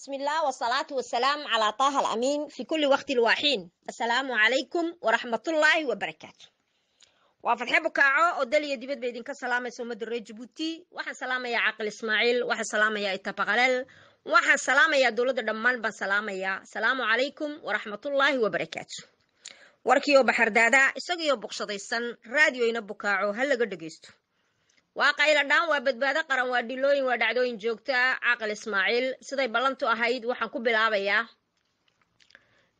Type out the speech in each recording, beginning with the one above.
بسم الله والصلاة والسلام على طه الأمين في كل وقت الواحين السلام عليكم ورحمة الله وبركاته وفتح بكاعو ودلي دبد بيدين كسلامة سومد الري جبوتي وحن سلامة يا عقل إسماعيل وحن سلامة يا إتبغلل وحن سلامة يا دولة دمان بن سلامة يا سلام عليكم ورحمة الله وبركاته warkiioo baxardaadaa isagiioo boqshadaysan raadioyna bukaaco ha laga dhegaysto waa qayla dhaan waa badbaado qaran waa dhilooyin waa dhacdooyin joogta caqal ismaaciil siday ballantu ahayd waxaan ku bilaabayaa.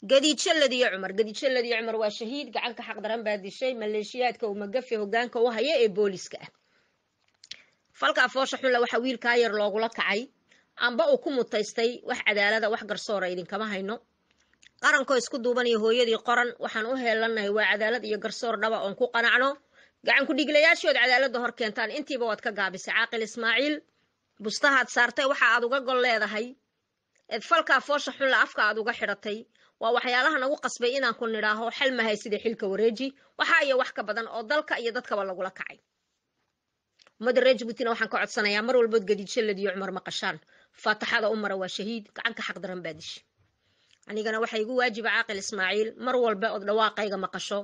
Gadiijo ladiyo cumar gadiijo ladiyo cumar waa shahiid gacanka xaqdaran baa dishay maleeshiyaadka uu magafe hogaanka u haya ee booliska ah. Falkaa foosha xunla waxaa wiilkaa yar loogula kacay. Amba uu ku mutaystay wax cadaalada wax garsoora idinkama hayno. Qarankoo isku duubanayo hooyadii qoran waxaan u heelanahay waa cadaalad iyo garsoor dhaba oon ku qanacno gacan ku-dhiiglayaashood cadaaladda hor keentaan. Intiiba waad ka gaabisay caaqil ismaaciil. Bustahaad saartay waxa aad uga gol leedahay. Eed falkaa foosha xunla afka aad uga xidhatay waa waxyaalaha nagu qasbay inaan ku nidhaaho xal mahay sida xilka wareeji. Waxaa iyo wax ka badan oo dalka iyo dadkaba lagula kacay. Ummadda reer jabuutina waxaan ka codsanayaa mar walbood gadiidsho ladiyo cumar maqashaan faataxada u waa shahiid gacanka xaqdaran baa dishi. Anigana waxaa igu waajiba caaqil ismaaciil mar walba ood dhawaaqayga maqasho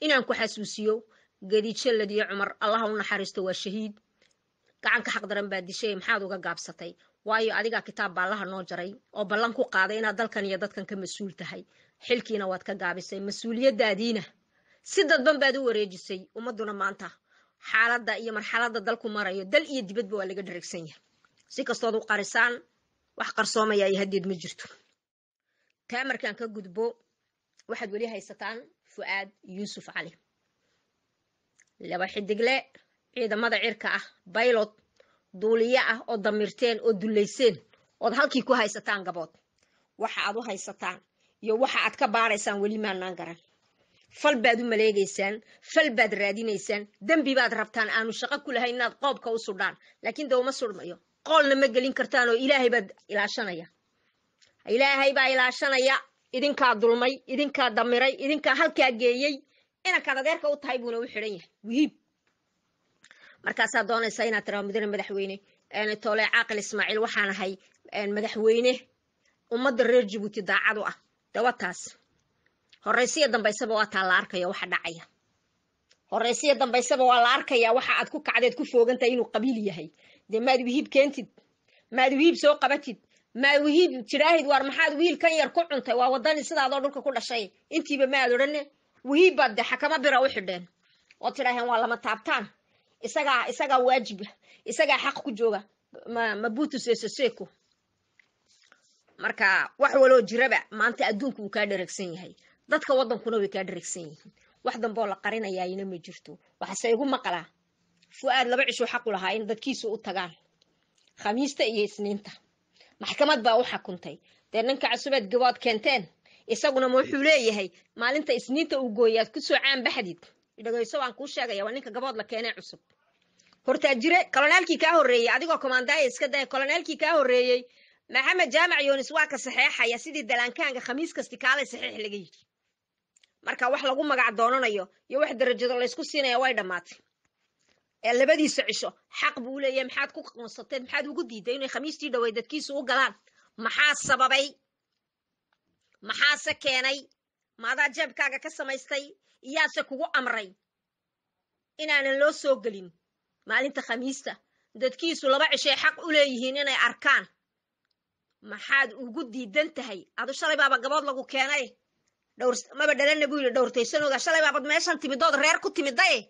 inaan ku xasuusiyo gadiijo cumar allaha u naxariisto waa shahiid. Gacanka xaqdaran baa dishay maxaad uga gaabsatay? Waayo adigaa kitaab baallaha noo jaray oo ballan ku qaaday inaad dalkan iyo dadkan ka mas'uul tahay. Xilkiina waad ka gaabisay mas'uuliyaddaadiina. Si dadban baad u wareejisay ummadduna maanta xaaladda iyo marxaladda dalku marayo dal iyo dibadba waa laga dharagsan yahay. Si kastood u qarisaan wax qarsoomaya iyo haddeed ma jirto. Taa ka gudbo waxaad weli haysataan fu'aad yuusuf cali laba xidigle ciidamada cirka ah baylot duuliye ah oo damirteen oo dullayseen ood halkii ku haysataan gabood. Waxa aad u haysataan iyo waxa aad ka baaraysaan weli maanaan garan. Fal baad u maleegaysaan fal baad raadinaysaan dembi baad rabtaan aanu shaqo ku lahayn inaad qoobka u sudhaan. Laakiin de uma sudhmayo. Qoolna ma gelin kartaan oo ilaahay baad ilaashanaya. Ilaahay baa ilaashanaya idinkaa dulmay idinkaa damiray idinkaa halkaa geeyey inankaad adeerka u tahay buuna u xidhan yahay. Wihiib markaasaad doonaysaa inaad tiraa mudane madaxweyne toole caaqil ismaaciil waxaan ahay madaxweyne. Ummadda reer jabuuti daacad u ah. Dawataas horaysiya dambaysaba waa taa la arkaya waxa dhacaya. Horaysiya dambaysaba waa la arkaya waxa aad ku kacdeed ku foogantahay inuu qabiil yahay. Dee maad wihiib keentid? Maad wihiib soo qabatid? Maad wihiib jiraahid? Waar maxaad wiilkan yar ku cuntay? Waa wadani sidaadoo dhulka ku dhashay. Intiiba maad odhane wihiib baad de xakama bira u xidheen. Oo tidhaaheen waa lama taabtaan. Isagaa isagaa waajiba isagaa xaq ku jooga. Ma mabutu sesoseko marka wax waloo jiraba maanta adduunku wuu kaa dharagsan yahay. Dadka waddankuna way kaa dharagsan yihiin. Wax damboo la qarinayaayna ma jirto. Waxase igu maqlaa. Fu-aad laba cishuu xaqu lahaa in dadkiisu u tagaan. Khamiista iyo isniinta. Maxkamad baa u xakuntay. Dee ninka casubeed gabood keenteen isaguna ma wuxuu leeyahay maalinta isniinta uu gooyaad ku soo caan baxdid. Dhagayso waan kuu sheegaya waa ninka gabood la keenee cusub. Hortaa jire kolonaalkii kaa horreeyey adigoo komandaaya iska daya kolonaalkii kaa horreeyey maxamed jaamac yoonis waa ka saxeexaya sidii dalaankaanga khamiis kasti kaalay saxeex laga yidhi. Marka wax lagu magac doonanayo iyo wax darajado laysku siinaya way dhammaatay. Ee labadiisa cisho xaq buu leeyahay maxaad ku qonsateen maxaad ugu diiday inay khamiistii dhawey dadkiisu u galaan? Maxaa sababay maxaase keenay maadaa jeebkaaga ka samaystay iyaase kugu amray. Inaanan loo soo gelin maalinta khamiista dadkiisu laba cishay xaq u leeyihiin inay arkaan. Maxaad ugu diidan tahay? Adu shalay baaba gabood lagu keenay? Maba dhalana buu yidhi dhowrtaysanooga shalay baabad meeshan timidood reer ku timidaye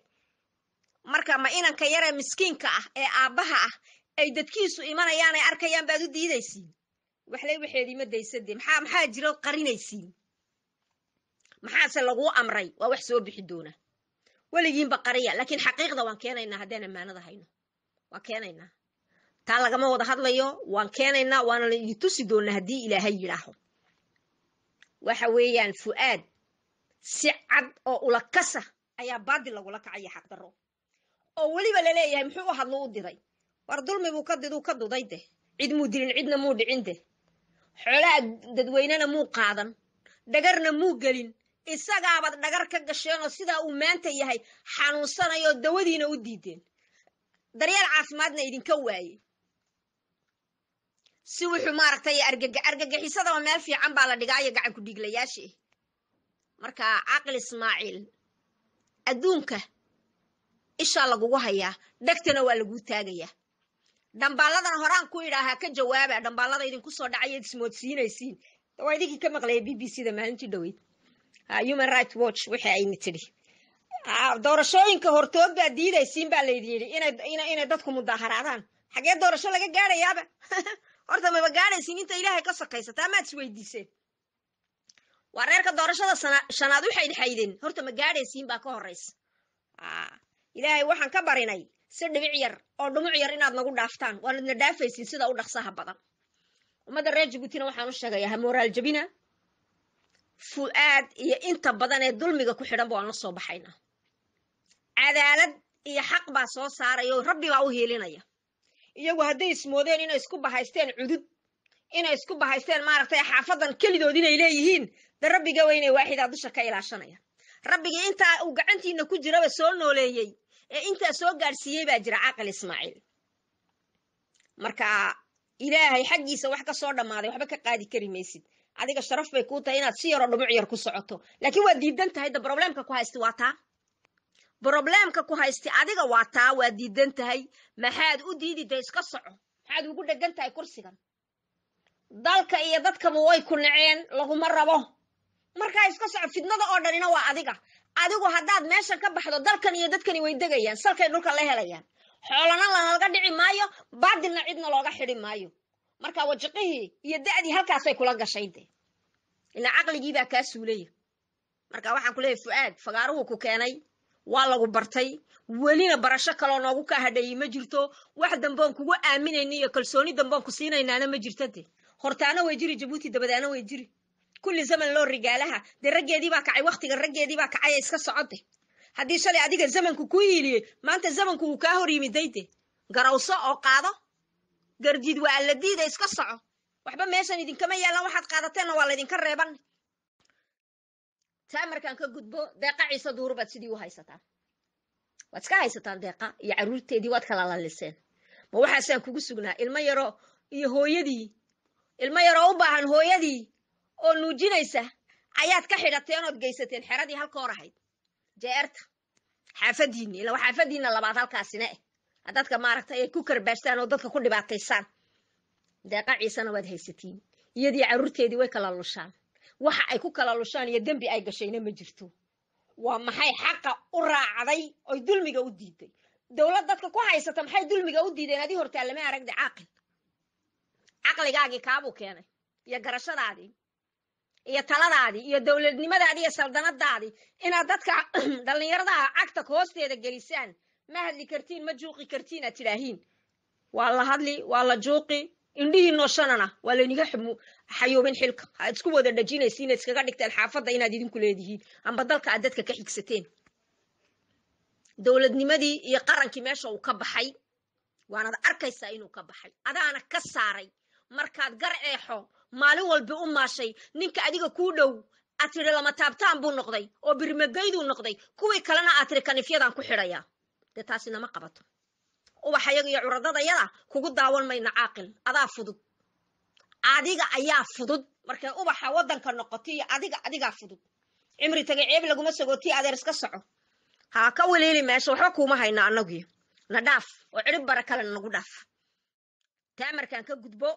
marka ma inanka yaree miskiinka ah ee aabbaha ah ay dadkiisu imanayaan ay arkayaan baad u diidaysiin waxlay waxeedii ma daysade maxaa maxaa jirood qarinaysiin? Maxaase laguu amray? Waa wax soo bixi doona. Weligiinba qariya laakiin xaqiiqda waan keenaynaa haddaan ammaanada hayno. Waan keenaynaa. Taa lagama wada hadlayo waan keenaynaa waana la idin tusi doonaa haddii ilaahay yidhaaho. Waxa weeyaan fu'aad si cad oo ulakasa ayaa baadil lagula kacaya xaqdarro. Oo weliba la leeyahay muxuu u hadlo u diray? War dulmi buu ka diduu ka duday deh. Cid muu dilin cidna muu dhicin deh xoolaha dadweynena muu qaadan. Dhagarna muu gelin. Isagaabad dhagar ka gasheen oo sidaa uu maanta yahay xanuunsanayoo dawadiina u diideen. Daryeel caafimaadna idinka waayey si wuxuu maaragtay argag argagixisadaba meel fiican baa la dhigaa iyo gacan ku dhiiglayaashii marka caqli ismaaciil adduunka ishaa lagugu hayaa dhegtana waa laguu taagayaa dhambaalladan horaan ku idhaahaa ka jawaaba dhambaalada idinku soo dhacayaad ismoodsiinaysiin waa idinkii ka maqlaya b b c da maalintii dhoweyd. Human right watch wixii ayni tidhi. Doorashooyinka hortood baa diidaysiin baa laydin yidhi inay dadku mudaaharaadaan xagee doorasho laga gaadhayaaba horta maba gaadhaysiin inta ilaahay ka sokaysataa maad isweydiiseen waa reerka doorashada shanaad waxay horta ma gaadhaysiin baa ka horraysa. Ilaahay waxaan ka barinay si dhibic yar. Oo dhumuc yar inaad nagu dhaaftaan. Waanadna dhaafaysiin sida u dhaqsaha badan. Ummadda reer jabuutina waxaan u sheegayaa ha moraal jabina fu'aad iyo inta badan ee dulmiga ku xidhanba waan la soo baxaynaa cadaalad iyo xaq baa soo saaraya oo rabbi baa u hiilinaya iyagu hadday ismoodeen inay isku bahaysteen cudud inay isku bahaysteen maaragtay xaafadan kelidood inay leeyihiin de rabbiga weynay waaxidaa dusha ka ilaashanaya rabbigii intaa uu gacantiina ku jiraba soo nooleeyey ee intaa soo gaadhsiiyey baa jira caqal ismaaciil marka ilaahay xaggiisa wax ka soo dhammaaday waxba ka qaadi kari maysid adiga sharaf bay kuu tahay inaad si yaroo dhumuc yar ku socoto laakiin waad diidan tahay da broblemka ku haysti waa taa broblemka ku haysti adiga waa taa waad diidan tahay maxaad u diidi da iska soco maxaad ugu dhegan tahay kursigan dalka iyo dadkaba way ku naceen laguma rabo markaa iska soco fidnada oo dhanina waa adiga adigu haddaad meeshan ka baxdo dalkan iyo dadkani way degayaan salkay dhulka la helayaan. Xoolana lalaga dhici maayo baadilna cidna looga xidi maayo. Marka wajiqihii iyo da'dii halkaasay kula gashay de ilaa caqligiibaa kaa suulaya marka waxaan ku fu'aad fagaaruhu ku keenay waa lagu bartay. Welina barasho kaloo noogu kaa hadheeyey ma jirto. Wax damboon kugu aaminayna iyo kalsooni damboon ku siinaynaana ma jirto de hortaana way jiri jabuuti dabadaana way jiri kulli zaman loo rigaalaha. Dee raggeedii baa kacay wakhtiga raggeedii baa kacay iska socode haddii shalay adiga zamanku ku hiiliyey maanta zamanku wuu kaa hor yimiday de garawso oo qaado. Gardiid waa alla diida iska soco. Waxba meeshan idinkama yaalan waxaad qaadateenna waa laydinka reeban. Taa markaan ka gudbo deeqa ciise duuru baad sidii u haysataan. Waad iska haysataan deeqa iyo carruurteedii waad kala laliseen. Ma waxaasaan kugu sugnaa ilmo yaro iyo hooyadii. Ilmo yaroo u baahan hooyadii oo nuujinaysa ayaad ka xidhateen ood geysateen xeradii halka hor ahayd. Jeerta xaafadiinni ila xaafadiinna labaad halkaasina eh. Dadka maaragtay ay ku karbaashtaan oo dadka ku dhibaataysaan. Deeqa ciisena waad haysatiin iyadii carruurteedii way kala lushaan. Waxa ay ku kala lushaan iyo dembi ay gashayna ma jirto. Waa maxay xaqa u raacday oy dulmiga u diiday? Dowlad dadka ku haysata maxay dulmiga u diideen adii hortaa lama aragda caaqil caqligaagii kaabuu keenay iyo garashadaadii iyo taladaadii iyo dowladnimadaadii iyo saldanadaadii inaad dadka dhallinyaradaha cagta hoosteeda gelisaan ma hadli kartiin ma juuqi kartiin aad tidhaahiin waa la hadli waa la juuqi indhihii nooshanana waa layniga xayuubin xilka aad isku wada dhajinaysiin ad iskaga dhigteen xaafadda inaad idinku leedihiin amba dalka aad dadka ka xigsateen dowladnimadii iyo qarankii meesha uu ka baxay waanad arkaysaa inuu ka baxay adaana ka saaray markaad gar eexo maalin walba u maashay. Ninka adiga kuu dhow aad tidhi lama taabtaan buu noqday oo birmageyduu noqday. Kuwii kalena aad tidhi kanifyadaan ku xidhayaa dee taasi nama qabato. Ubaxayaga iyo curadadayada kugu daawan mayna caaqil. Adaa fudud. Adiga ayaa fudud. Markay ubaxa waddanka noqoto iyo adiga adigaa fudud. Cimri tagay ceeb laguma sagootiy adeer iska soco. Ha ka weliili meesha waxba kuuma hayna annaguyo na dhaaf oo cirib bara kalena nagu dhaaf. Taa ka gudbo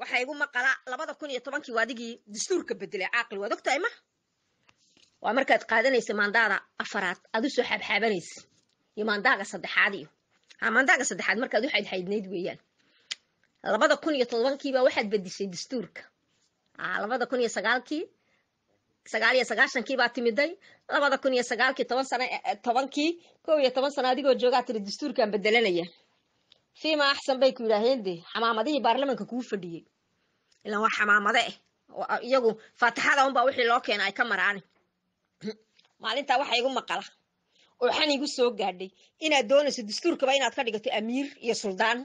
waxaa igu maqala labada kun iyo tobankii waa adigii dastuurka bedelay caaqil waad ogtahay ma waa markaad qaadanaysa maandaada afaraad aad soo xaabxaabanaysa iyo maandaaga saddexaad iyo ha maandaaga saddexaad markaad u xaydxaydnayd weeyaan. Labada kun iyo tobankiiba waxaad bedishay dastuurka. Labada kun iyo sagaalkii sagaal iyo sagaashankii baa timiday. Labada kun iyo sagaalkii toban sano tobankii kow iyo toban sano adigoo joogaa tiri dastuurkaan bedelanaya fiima axsan bay ku yidhaaheen de xamaamadihii baarlamanka kuu fadhiyey ilaan waa xamaamade eh iyagu faatixada unbaa wixii loo keena ay ka maraani maalintaa waxa igu maqala oo xan igu soo gaadhay inaad doonayso dastuurkaba inaad ka dhigato amiir iyo suldaan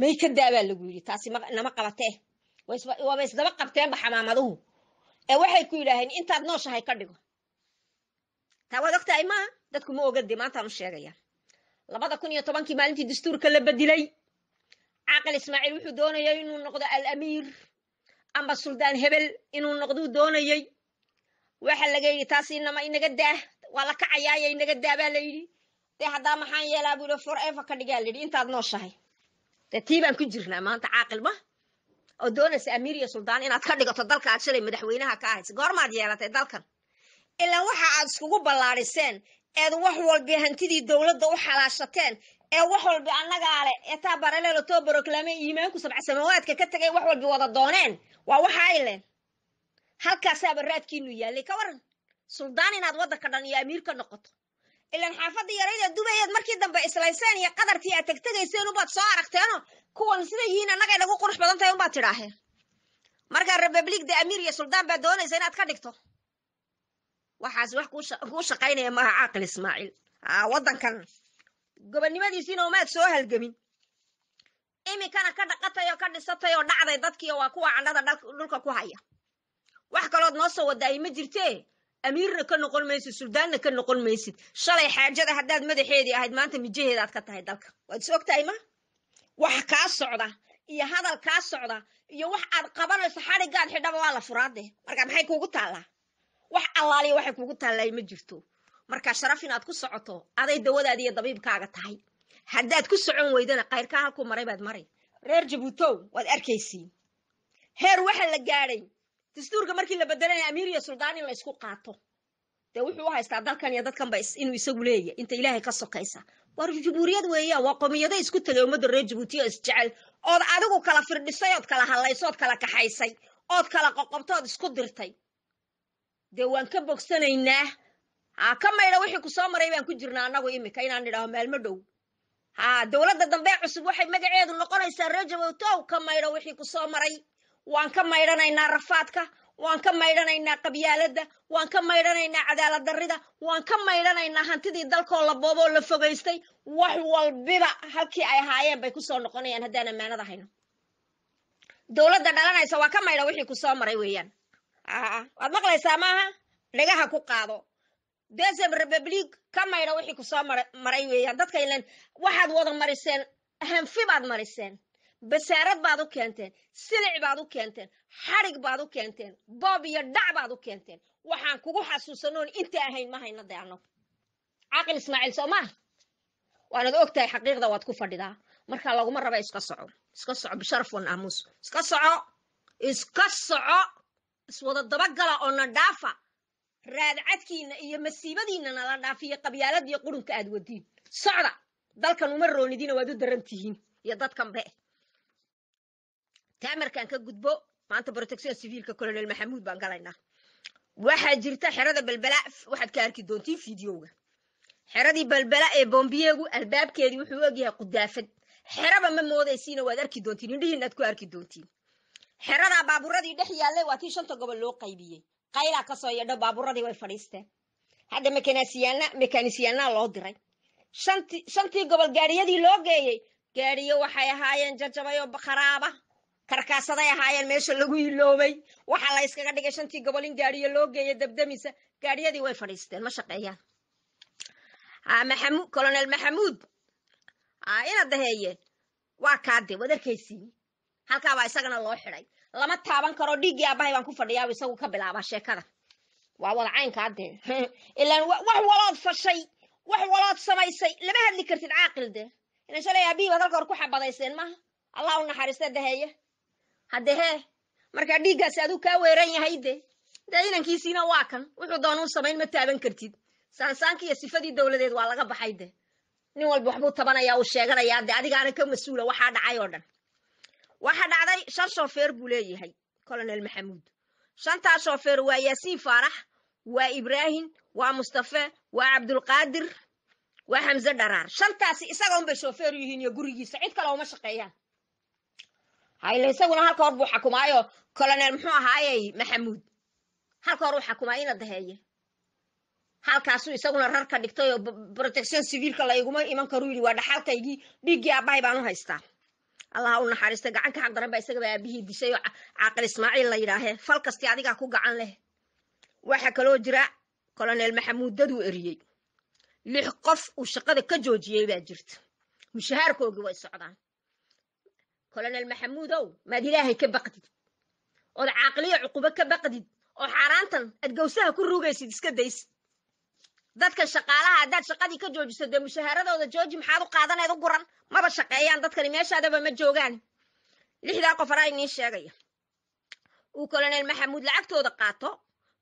may ka daabaa lagu yidhi taasi nama qabatee waaba isdaba qabteenba xamaamaduhu ee waxay ku yidhaaheen intaad nooshahay ka dhigo taa waad ogtahay maaha dadku ma ogade maantaan u sheegaya labada kun iyo tobankii maalintii dastuurka la bedilay caaqil ismaaciil wuxuu doonayay inuu noqdo al amiir amba suldaan hebel inuu noqduu doonayey waxa laga yidhi taas inama inaga daah waa la kacayaaya inaga daa baa la yidhi. Dee haddaa maxaan yeelaa buu yidhi forever ka dhigaa la yidhi. Intaad nooshahay. Dee tii baan ku jirnaa maanta caaqil ma? Oo doonaysa amiir iyo suldaan inaad ka dhigato dalka aad shalay madaxweynaha ka ahaysa goormaad yeelatay dalkan. Ilaan waxa aad iskugu ballaadhiseen eed wax walba hantidii dowladda u xalaashateen. Ee wax walba annagaa leh ee taa baraleelo too boroklame iimaanku sabca samawaadka ka tegay wax walba wada dooneen. Waa waxa ay halkaasaaba raadkiinu yaallay ka waran. Suldaan inaad waddanka dhan iyo amiir ka noqoto. Ilaan xaafadda yarayda dubayeed markii dambe islayseen iyo qadarkii aad tegtegayseen ubaad soo aragteenoo kuwan sida yihiin annagay nagu qurux badan tahay unbaad tidhaaheen markaa republicda amiir iyo suldaan baad doonaysa inaad ka dhigto waxaas wax kuu shaqaynaya maaha caaqil ismaaciil waddankan gobonnimadiisiina umaad soo halgemin iminkana ka dhaqatay oo ka dhisatay oo dhacday dadkiio waa kuwa candhada dhulka ku haya. Wax kalood noo soo wadaayay ma jirtee? Amiirna ka noqon maysid suldaanna ka noqon maysid. Shalay xaajada haddaad madaxeedii ahayd maanta mijaheedaad ka tahay dalka. Waad is og tahay ma? Wax kaa socda iyo hadal kaa socda iyo wax aad qabanayso xadhigaad xidhaba waa la furaade marka maxay kuugu taallaa wax allaaliya waxay kuugu taallay ma jirto. Marka sharaf inaad ku socoto aday dawadaadi iyo dabiibkaaga tahay. Haddaad ku socon weydana kayrkaa halkuu maray baad maray. Reer jabuutow waad arkaysiin heer waxa la gaadhay. Dastuurka markii la bedelanaya amiir iyo suldaan in la isku qaato. Dee wuxuu u haystaa dalkan iyo dadkanba inuu isagu leeya inta ilaahay ka sokaysa. War jabuuriyad weeyaan waa qomiyado isku tegay ummadda reer jabuutiya isjecel ood adigu kala firdhisay ood kala hadlayso ood kala kaxaysay ood kala qoqobto ood isku dirtay dee waan ka bogsanaynaa. Ha ka maydha wixii ku soo maray baan ku jirnaa annagu iminka inaan nidhaaho maalmo dhow. Ha dowladda dambe cusub waxay magaceedu noqonaysaa reer jabuutow ka maydho wixii ku soo maray. Waan ka maydhanaynaa rafaadka waan ka maydhanaynaa qabyaaladda waan ka maydhanaynaa cadaalad darrida waan ka maydhanaynaa hantidii dalkoo la booboo la fogaystay. Wax walbiba halkii ay ahaayeen bay ku soo noqonayaan haddaan ammaanada hayno dowladda dhalanaysa waa ka maydha wixii ku soo maray weeyaan waad maqlaysaa maaha? Dhagaha ku qaado. Desem republic ka maydha wixii ku soo maray weeyaan. Dadka ilan waxaad wada mariseen hanfi baad mariseen basaarad baad u keenteen silic baad u keenteen xadhig baad u keenteen boob iyo dhac baad u keenteen. Waxaan kugu xasuusanoon inta ahayn ma hayna de caaqil ismaaciil soo maaha waanad og tahay xaqiiqda waad ku fadhidaa. Markaa laguma raba iska soco. Iska soco bisharaf wa naamuus iska soco! Iska soco iswada dabagala oo na dhaafa. Raadcadkiina iyo masiibadiina nala dhaafiyo qabyaaladiyo qurunka aad wadiin socda. Dalkan uma roonidina waad u daran tihiin iyo dadkan be taamarkaan ka gudbo maanta protection civiilka colonel maxamuud baan galaynaa. Waxaa jirta xerada balbala waxaad ka arki doontiin fideoga xeradii balbala ee bombiyegu albaabkeedii wuxuu ogyahay qudaafad. Xeraba ma moodaysiina waad arki doontiin. Indhihiinaad ku arki doontiin xeradaa baaburadii dhex yaallay waa tii shanta gobol loo qaybiyey qaylaa ka soo yadho baaburadii way fadhiisteen hadda mekanisyaana mekanisyaanaa loo diray shanti shantii gobol gaadhiyadii loo geeyey gaadhiyo waxay ahaayeen jajabay oo kharaaba karkaasaday ahaayeen meesha lagu iloobay waxaa la yskaga dhigay shantii gobol in gaadhiyo loo geeya dabdamisa gaadhiyadii way fadhiisteen ma shaqeeyaan colonel maxamuud ina daheeye waa kaade arkaysiin halkaabaa isagana loo xidhay lama taaban karo dhiiggii aabbahay baan ku fadhiyaaba isagu ka bilaabaa sheekada. Waa wada caynkaade ilaan wax walood fashay wax walood samaysay. Lama hadli kartid caaqil de inan shalay aabihii halka hor ku xabadayseen maaha allah u naxariista daheeye. Hadde markaa dhiiggaasi aduu kaa weeran yahay de dee inankiisiina waa kan. Wuxuu doonuu samayn ma taaban kartid. Saansaanki iyo sifadii dowladeed waa laga baxay de nin walba waxbuu tabanayaa uu sheeganayaa de adigaana ka mas'uula waxaa dhacay oo dhan waxaa dhacday shan shoofeer buu leeyahay colonel maxamuud shantaa shoofeer waa yaasiin faarax waa ibraahim waa mustafe waa cabdulqaadir waa xamse dharaar shantaasi isaga unbay shoofeer yihiin iyo gurigiisa cid kale uma shaqeeyaan hayle isaguna halka hor buu xakumaayo colonel muxuu ahaayey maxamuud halka hor uu xakumaa ina daheeye halkaasuu isaguna rar ka dhigtay oo protection civiilka la iguma iman karu yidhi waa dhaxalkaygii dhiiggii aabbahay baan u haystaa allaha u naxariista gacanka xaq daran baa isagaba aabihii dishay oo caaqil ismaaciil la yidhaahee fal kastii adigaa ku gacan leh. Waxaa kaloo jira colonel maxamuud daduu eriyey. Lix qof uu shaqada ka joojiyey baa jirta. Mushahaarkoogii way socdaan. Colonel maxamuudow maad ilaahay ka baqdid. Ood caaqiliyo cuqubo ka baqdid. Oo xaaraantan aad gawsaha ku rugaysid iska daysid dadka shaqaalaha haddaad shaqadii ka joojiso dee mushahaaradooda jooji maxaad u qaadaneed u guran? Maba shaqeeyaan dadkani meeshaadaba ma joogaan. Lixdaa qof inii sheegaya. Uu colonel maxamuud lacagtooda qaato.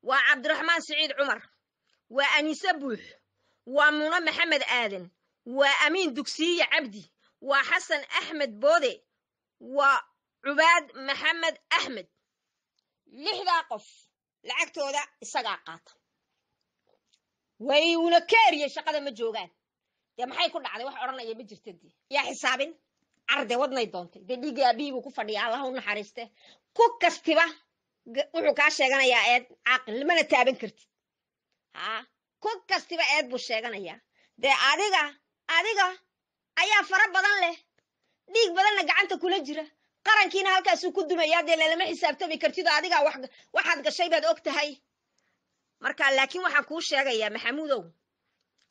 Waa cabdiraxmaan siciid cumar. Waa aniise buux. Waa muno maxamed aadan. Waa amiin dugsiye cabdi. Waa xasan axmed boode. Waa cubaad maxamed axmed. Lixdaa qof lacagtooda isagaa qaata way una ka shaqada ma joogaan. Dee maxay ku dhacday? Wax odhanaya ma jirta dee. Yaa xisaabin? Carde wadnay doontay. Dee dhiiggii aabihii buu ku fadhiya allah u naxariiste. Ku kastiba wuxuu kaa sheeganayaa eed caaqil. Mana taaban kartid haa? Ku kastiba eed buu sheeganayaa. Dee adiga adiga ayaa fara badan leh. Dhiig badanna gacanta kula jira. Qarankiina halkaasuu ku dumayaa. Dee lalama xisaabtami kartid oo adigaa waxaad gashay baad og tahay marka laakiin waxaan kuu sheegayaa maxamuudow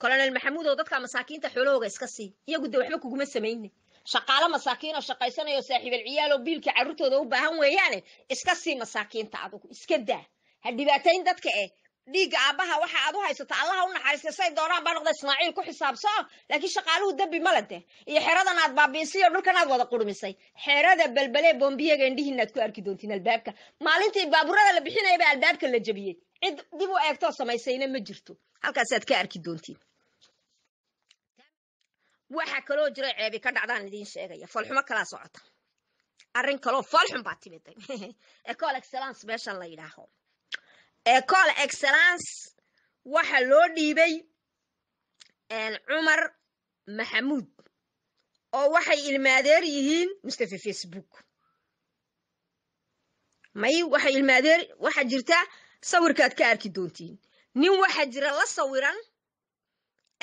colonel maxamuudow dadka masaakiinta xoolahooga iska sii. Iyagu dee waxba kuguma samayne shaqaalo masaakiin oo shaqaysanayo saaxiibal ciyaal biilka carruurtooda u baahan weeyaane iska sii masaakiinta adugu iska daa. Ha dhibaatayn dadka eh. Dhiigga aabbaha waxa aad u haysato allaha u naxariista say doonaan baa noqda ismaaciil ku xisaabso. Laakiin shaqaaluhu dembi male de iyo xeradan aad baabiisay oo dhulkan aad wada qurmisay xerada balbalee boombiyaga indhihiinaad ku arki doontiin albaabka. Maalintii baaburada la bixinaya baa albaabka la jabiyey cid dib u eegtoo samaysayna ma jirto halkaasaad ka arki doontiin waxaa kaloo jira ceebi ka dhacdaan idiin sheegaya foolxumo kalaa socota arrin kaloo foolxun baa timiday ecol excellence meeshan la yidhaaho ecol excellence waxa loo dhiibay cumar maxamuud oo waxay ilmaadeer yihiin mustafa facebook. May waxay ilmaadeer waxaa jirta sawirkaad ka arki doontiin. Nin waxaa jira la sawiran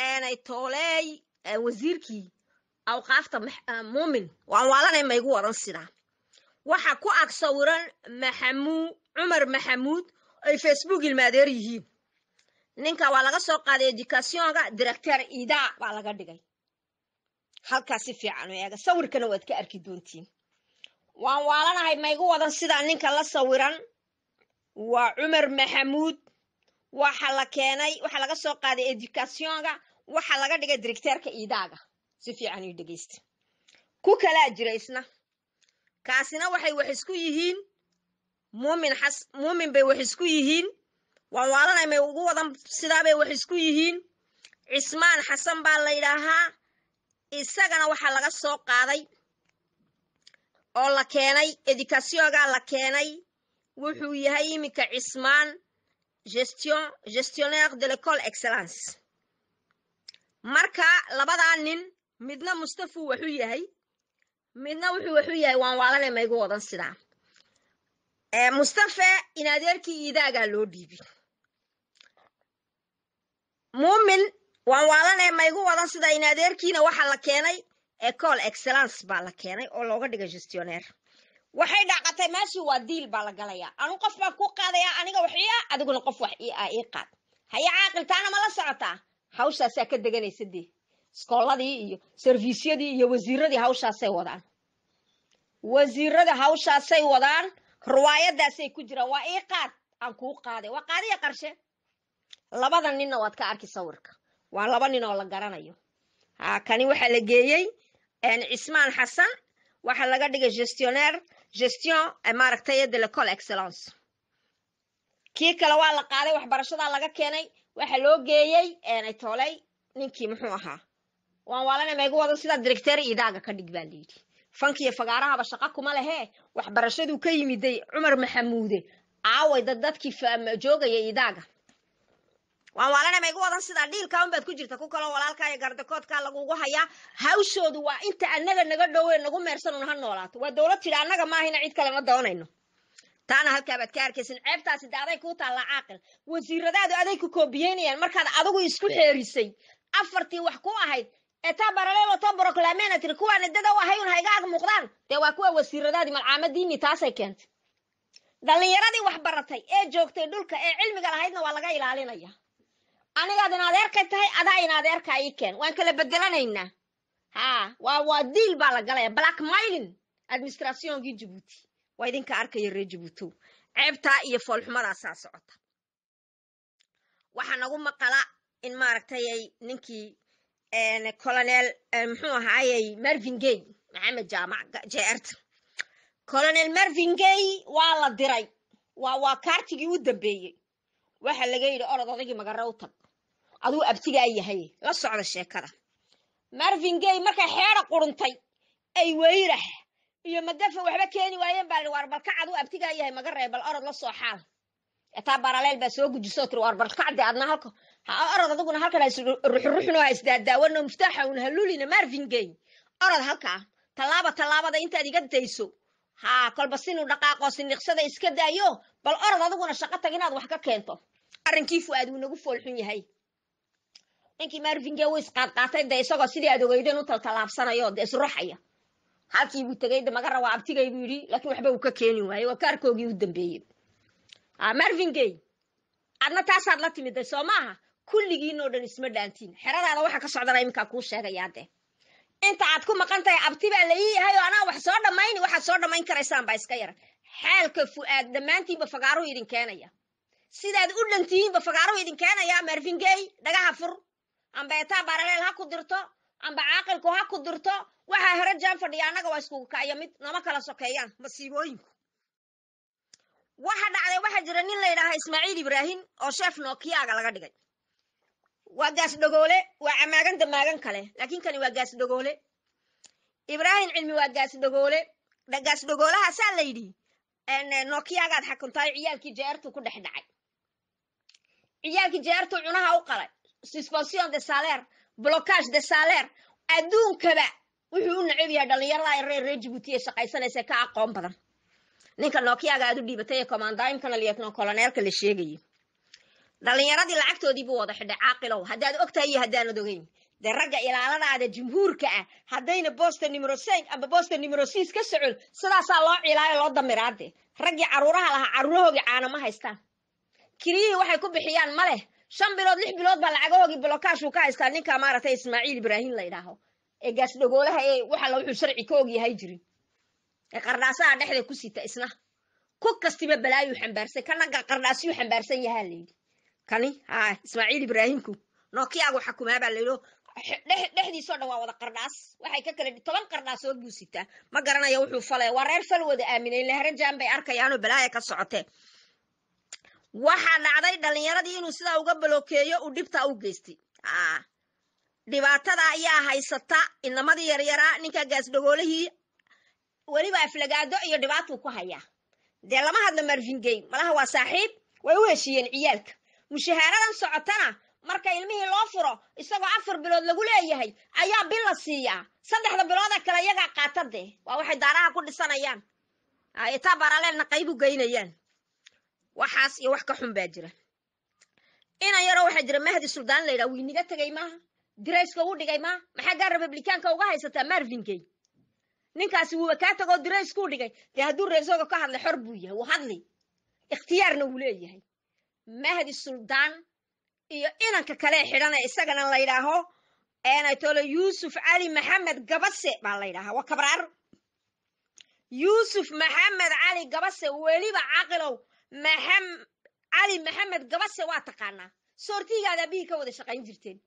eenay tooleey wasiirkii awqaafta muumin. Waan waalanay maygu wadan sidaa. Waxa ku ag sawiran maxamuu cumar maxamuud ay facebook ilmaadeer yihiin. Ninka waa laga soo qaaday educationka director ida baa laga dhigay. Halkaas si fiican u eega. Sawirkana waad ka arki doontiin. Waan waalanahay maygu wadan sidaa ninka la sawiran waa cumar maxamuud. Waxa la keenay waxaa laga soo qaaday educationka waxa laga dhigay directeerka iidaaga si fiican io dhegeysta ku kalaa jira isna. Kaasina waxay wax isku yihiin. Muumin xas muumin bay wax isku yihiin. Waan waalanay may ugu wadan sidaabay wax isku yihiin. Cismaan xasan baa la yidhaahaa. Isagana waxaa laga soo qaaday. Oo la keenay educationga la keenay wuxuu yahay iminka cismaan gestion gestionnaire de l'école excellence. Marka labadaa nin midna mustafu waxu yahay midna wuxuu waxu yahay waan waalane maygu wadan sidaa mustafe in adeerkii iidaagaa loo dhiibi. Muumin waan waalane maygu wadan sidaa in adeerkiina waxaa la keenay ecol excellence baa la keenay oo looga dhigay gestionnaire waxay dhacatay meeshii waa diil baa la galayaa anu qof baan ku qaadayaa aniga wax ah adiguna qof wax ah ii qaad. Haya caaqiltaana ma la socotaa? Hawshaasaa ka deganaysa dee. Iskoolladii iyo sarfiisyadii iyo wasiiradii hawshaasay wadaan. Wasiirada hawshaasay wadaan riwaayadaasay ku jiraan. Waa ii qaad aan kuu qaaday. Waa qaadiya qarshe. Labada ninna waad ka arki sawirka. Waa laba nin oo la garanayo. Ha kani waxaa la geeyey cismaan xasan. Waxaa laga dhigay gestionnaire gestion maaragtay de l'école excellence. Kii kale waa la qaaday waxbarashadaa laga keenay waxaa loo geeyey tooley ninkii muxuu ahaa. Waan waalana maygu wadan sidaa directeer idaaga ka dhig baa layidhi fankiyo fagaarahaba shaqa kuma lehee waxbarashaduu ka yimiday cumar maxamuude aaway dad dadkii joogaya idaaga waan waalana maygu wadan sidaa dhiilkaa unbaad ku jirta. Ku kaloo walaalkaa iyo gardakoodkaa lagugu hayaa. Hawshoodu waa inta annaga naga dhowe nagu meersanun ha noolaato. Waa dowlad tidhi annaga maahina cid kale ma doonayno. Taana halkaabaad ka arkaysin. Ceebtaasi de aday kuu taallaa caaqil. Wasiiradaadu aday ku koobiyeynayaan markaad adigu isku xeerisay afartii wax ku ahayd etaa baraleelo to broclamena tiri kuwaana dada u ahayun hayga ag muuqdaan? Dee waa kuwa wasiiradaadii malcaamadiini taasay keentay. Dhallinyaradii wax baratay ee joogtay dhulka ee cilmiga lahaydna waa laga ilaalinaya anigaad in adeerkay tahay adaa in adeerka ii keen. Waan kala bedelanaynaa. Ha waa waa diil baa la galaya. Black mailing administrationkii jabuuti waa idinka arkaya reer jabuutow ceebtaa iyo foolxumadaasaa socota. Waxaa nagu maqala in maaragtay ay ninkii colonel muxuu ahaayey marvin gay maxamed jaamac jeerta colonel marvin gay waa la diray. Waa waa kaartigii u dambeeyey waxa laga yidhi orod odagii magare u tag. Aduu abtigaa yahay la socda sheekada. Marvin gay markay xeedha quruntay ay weyrax iyo magafa waxba keeni waayeen baa war balkac aduu abtigaa yahay magare bal orod la soo xaal. Etaa baraleel baa soo gujisoo tiri war balkacde adna halka orod adiguna halkan ruxruxno ha muftaaxa un halulina marvin gay orod halkaa tallaaba tallaabada intaad iga dayso. Haa kolba sinu dhaqaaqoo siniqsada iska daayo bal orod adiguna shaqo tag inaad wax ka keento arrinkii fu-aad wuu nagu foolxun yahay ninkii marvinge wuu isqaadqaatay dee isagoo sidii aad ogeydeen u taltallaabsanayo dee isruxaya halkii buu tegay de magara waa abtigay buu yidhi laakiin waxba uu ka keeni waaye waa kaarkoogii u dambeeyey marvin gay adna taasaad la timiday soo maaha kulligiinoo dhan isma dhaantiin xeradaada waxa ka socdana iminkaa kuu sheegayaa dee inta aad ku maqan tahay abti baa la ii yahay oo anaa wax soo dhammayni waxaad soo dhammayn karaysaan baa iska yara xaalka fu-aad dhammaantiinba fagaaruhu idin keenaya sidaad u dhantihiinba fagaaruhu idin keenaya marvin gay dhagaha fur. Amba etaa baraleel ha ku dirto amba caaqilku ha ku dirto. Waxaa hore jaan fadhiya annaga waa iskugu kacyo mid nama kala sokeeyaan masiibooyinku. Waxa dhacday waxaa jira nin la yidhaaha ismaaciil ibraahim oo sheef nookiyaaga laga dhigay. Waa gaas dhagoole waa camaagan damaagan kale laakiin kani waa gaas dhagoole ibraahim cilmi waa gaas dhagoole gaas dhagoolahaasaa la yidhi nookiyagaad xakuntaay ciyaalkii jeertu ku dhex dhacay ciyaalkii jeertu cunaha u qalay. Suspension de saler blocage de saler adduunkaba wuxuu u nacab yahay dhallinyarada reer reer jabuuti ee shaqaysanaysa ka aqoon badan. Ninka nookiyaga aad u dhiibatay ee commandimkana lieutenant coloneelka la sheegayay. Dhallinyaradii lacagtoodii buu wada xidhay caaqilow. Haddaad ogtahay iyo haddaanad ogeyn dee ragga ilaaladaada jumhuurka ah haddayna bosta nimero cinq amba bosta nimero six ka socon sidaasaa loo cilaayo loo damiraade raggii caruuraha lahaa caruurahoogii caana ma haystaan kiriyihii waxay ku bixiyaan ma leh. Shan bilood lix bilood baa lacagahoogii bolokaashuu ka haystaa ninka maaragtay ismaaciil ibraahim la yidhaaho. Ee gaasdhagoolaha ee waxala wuxuu sharci ka ogyahay jirin. Ee qardhaasaha dhexda ku sita isna. Ku kastiba balaayuu xambaarsan. Kana qardhaasiyuu xambaarsan yahaa layidhi kani ha ismaaciil ibraahimku. Nookiyaagu xakumaa baa layidhi dhexdiisoo dhan waa wada qardhaas waxay ka kala toban qardhaasood buu sitaa ma garanaya wuxuu falaya waa reer fal wada aaminay lehrajaan bay arkayaanoo balaaya ka socotee waxaa dhacday dhallinyaradii inuu sidaa uga balookeeyo uu dhibtaa u geystay. Dhibaatada ayaa haysata inamadii yaryaraa ninka gaasdhagoolihii weliba aflagaado iyo dhibaatuu ku hayaa dee lama hadla marvingay malaha waa saaxiib? Way u heshiiyeen ciyaalka. Mushahaaradan socotana marka ilmihii loo furo isagoo afar bilood lagu leeyahay ayaa bil la siiyaa. Saddexda bilooda kale iyagaa qaata dee. Waa waxay daaraha ku dhisanayaan. Itaa baraleelna qaybu geynayaan waxaas iyo wax ka xun baa jira. Inan yaroo waxaa jira mahdi suldaan la yidhaha wiiniga tegay maaha dirayska u dhigay maaha maxaa gaa republikaanka uga haysataa marvingay ninkaasi wuuba kaa tagoo dirayskuu dhigay. Dee hadduu reersooga ka hadlay xor buu yahay wuu hadli ikhtiyaarna wuu leeyahay. Mahdi suldaan iyo inanka kale xidhane isagana la yidhaaho enaytolo yuusuf cali maxamed gabase baa la yidhahaa waa kabraar. Yuusuf maxamed cali gabase weliba caqilow cali maxamed gabase waa taqaanaa. Soortigaada abihii ka wada shaqayn jirteen.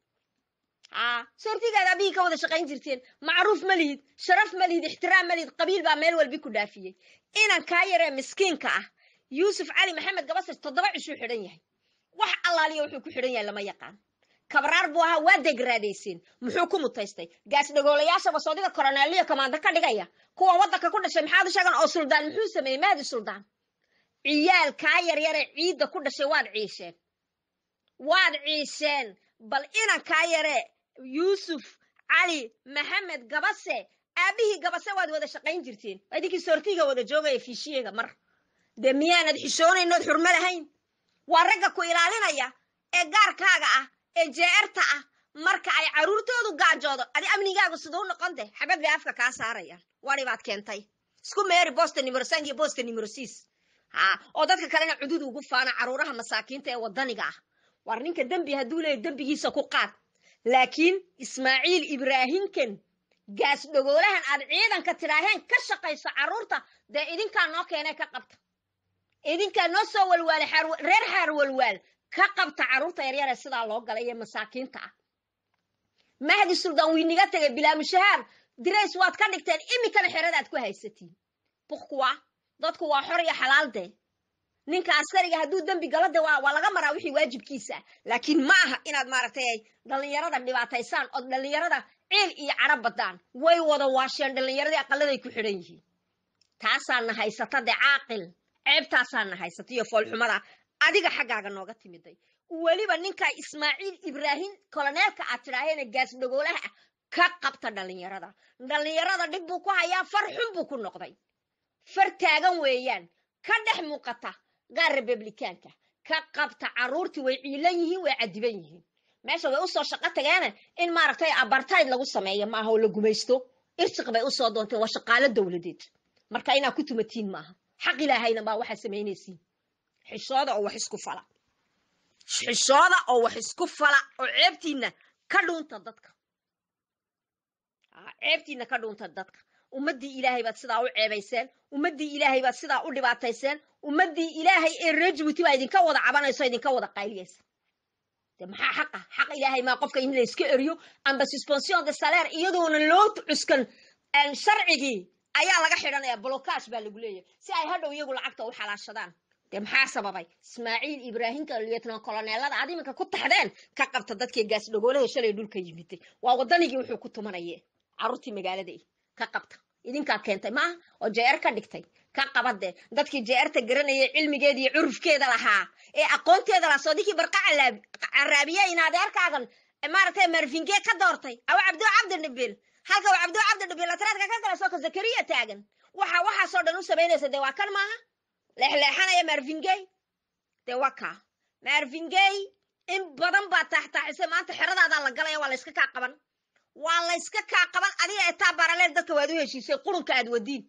Soortigaada abihii ka wada shaqayn jirteen. Macruuf ma lihid sharaf ma lihid ixtiraam ma lihid qabiil baa meel walbi ku dhaafiyey. Inankaa yaree miskiinka ah yuusuf cali maxamed gabase toddoba cishuu xidhan yahay. Wax allaaliya wuxuu ku xidhan yahay lama yaqaan. Kabraar buu ahaa waa degraadayseen muxuu ku mutaystay? Gaas dhagoolayaashaba soodiga koroneeliyo kamaanda ka dhigaya. Kuwan waddanka ku dhashay maxaad u sheegan oo suldaan muxuu sameeyey? Mahdi suldaan ciyaalkaa yaryare ciidda ku dhashay waad ciisheen waad ciisheen bal inankaa yare yuusuf cali maxamed gabase aabihii gabase waad wada shaqayn jirteen. Idinkii soortiga wada joogaya fiishiyeega mar. Dee miyaanad xishoonaynood xurmo lahayn? Waa ragga ku ilaalinaya ee gaarkaaga ah ee jeerta ah. Marka ay carruurtoodu gaajoodo adi amnigaagu siduu noqon deh xabad bay afka kaa saarayaan. Wari baad keentay. Isku meeri bosta nimero san iyo bosta nimero ha oo dadka kalena cudud ugu faana carruuraha masaakiinta ee waddaniga ah. War ninka dembi hadduu leeya dembigiisa ku qaad. Laakiin ismaaciil ibraahimkan gaas dhagoolahan aad ciidanka tidhaaheen ka shaqayso carruurta dee idinkaa noo keenee ka qabta. Idinkaa noo soo walwaale reer xaar walwaal ka qabta carruurta yaryare sidaa loo galay ee masaakiinta ah. Mahdi suldaan wiiniga tegay bilaamushahaar dirays waad ka dhigteen iminkana xeradaad ku haysatiin bukkuwa dadku waa xor iyo xalaal dee ninka askariga hadduu dembi galo de waa laga maraa wixii waajibkiisa. Laakiin ma aha inaad maaragtay dhallinyarada dhibaataysaan ood dhallinyarada ciil iyo cara badaan way wada waasheen dhallinyaradii aqaladay ku xidhan yihiin. Taasaana haysata dee caaqil. Ceebtaasaana haysata iyo foolxumada. Adiga xaggaaga nooga timiday weliba ninkaa ismaaciil ibraahim koloneelka aad tidhaaheene gaas dhagoolaha ah ka qabta dhallinyarada dhallinyarada dhib buu ku hayaa far xun buu ku noqday far taagan weeyaan. Ka dhex muuqata gaar republikaanka. Ka qabta carruurtii way ciilan yihiin way cadiban yihiin. Meesha way u soo shaqo tageene in maaragtay abartayd lagu sameeyo maaha oo la gumaysto. Irsiq bay u soo doonteen waa shaqaalo dowladeed marka inaad ku tumatiin maaha. Xaq ilaahayna baa waxaa samaynaysiin xishooda oo wax isku fala. Xishooda oo wax isku fala oo ceebtiinna ka dhuunta dadka. Ceebtiinna ka dhuunta dadka ummaddii ilaahay baad sidaa u ceebayseen. Ummaddii ilaahay baad sidaa u dhibaatayseen. Ummaddii ilaahay ee jibuuti baa idinka wada cabanayso idinka wada qayliyaysa. De maxaa xaq ah xaq ilaahay maa qofka in la eriyo? Amba suspension de salaire iyadoona loo cuskan sharcigii ayaa laga xidhanaya blocash baa lagu leeyahay. Si ay hadhow iyagu lacagta u xalaashadaan. Dee maxaa sababay? Ismaaciil ibraahimka lietnan koloneelada aad iminka ku taxdeen ka qabta dadkii gaas dhagoolada shalay dhulka yimiday waa wadanigii wuxuu ku tumanaye carruurtii magaalada ka qabta idinkaa keentay maaha oo jeer ka dhigtay ka qabadee dadkii jeerta garanayay cilmigeeda iyo curufkeeda lahaa. Ee aqoonteeda lahaa soodinkii barqa caraabiye in adeerkaagan maaragtay marfingee ka doortay. Aw cabdo cabdi dhabil halka wa cabdo cabdi dhabil atraadka ka gala sooka zakariya taagan. Waxa waxaasoo dhan u samaynaysa dee waa kan maaha leexleexanaya marvingey dee waa kaa marvingey in badan baa taaxtaaxisay maanta xeradaadaa la galaya waa layska kaa qaban waa layska kaa qaban adiga etaa baraleel dadka waad u heshiisay qurunka aad wadiin.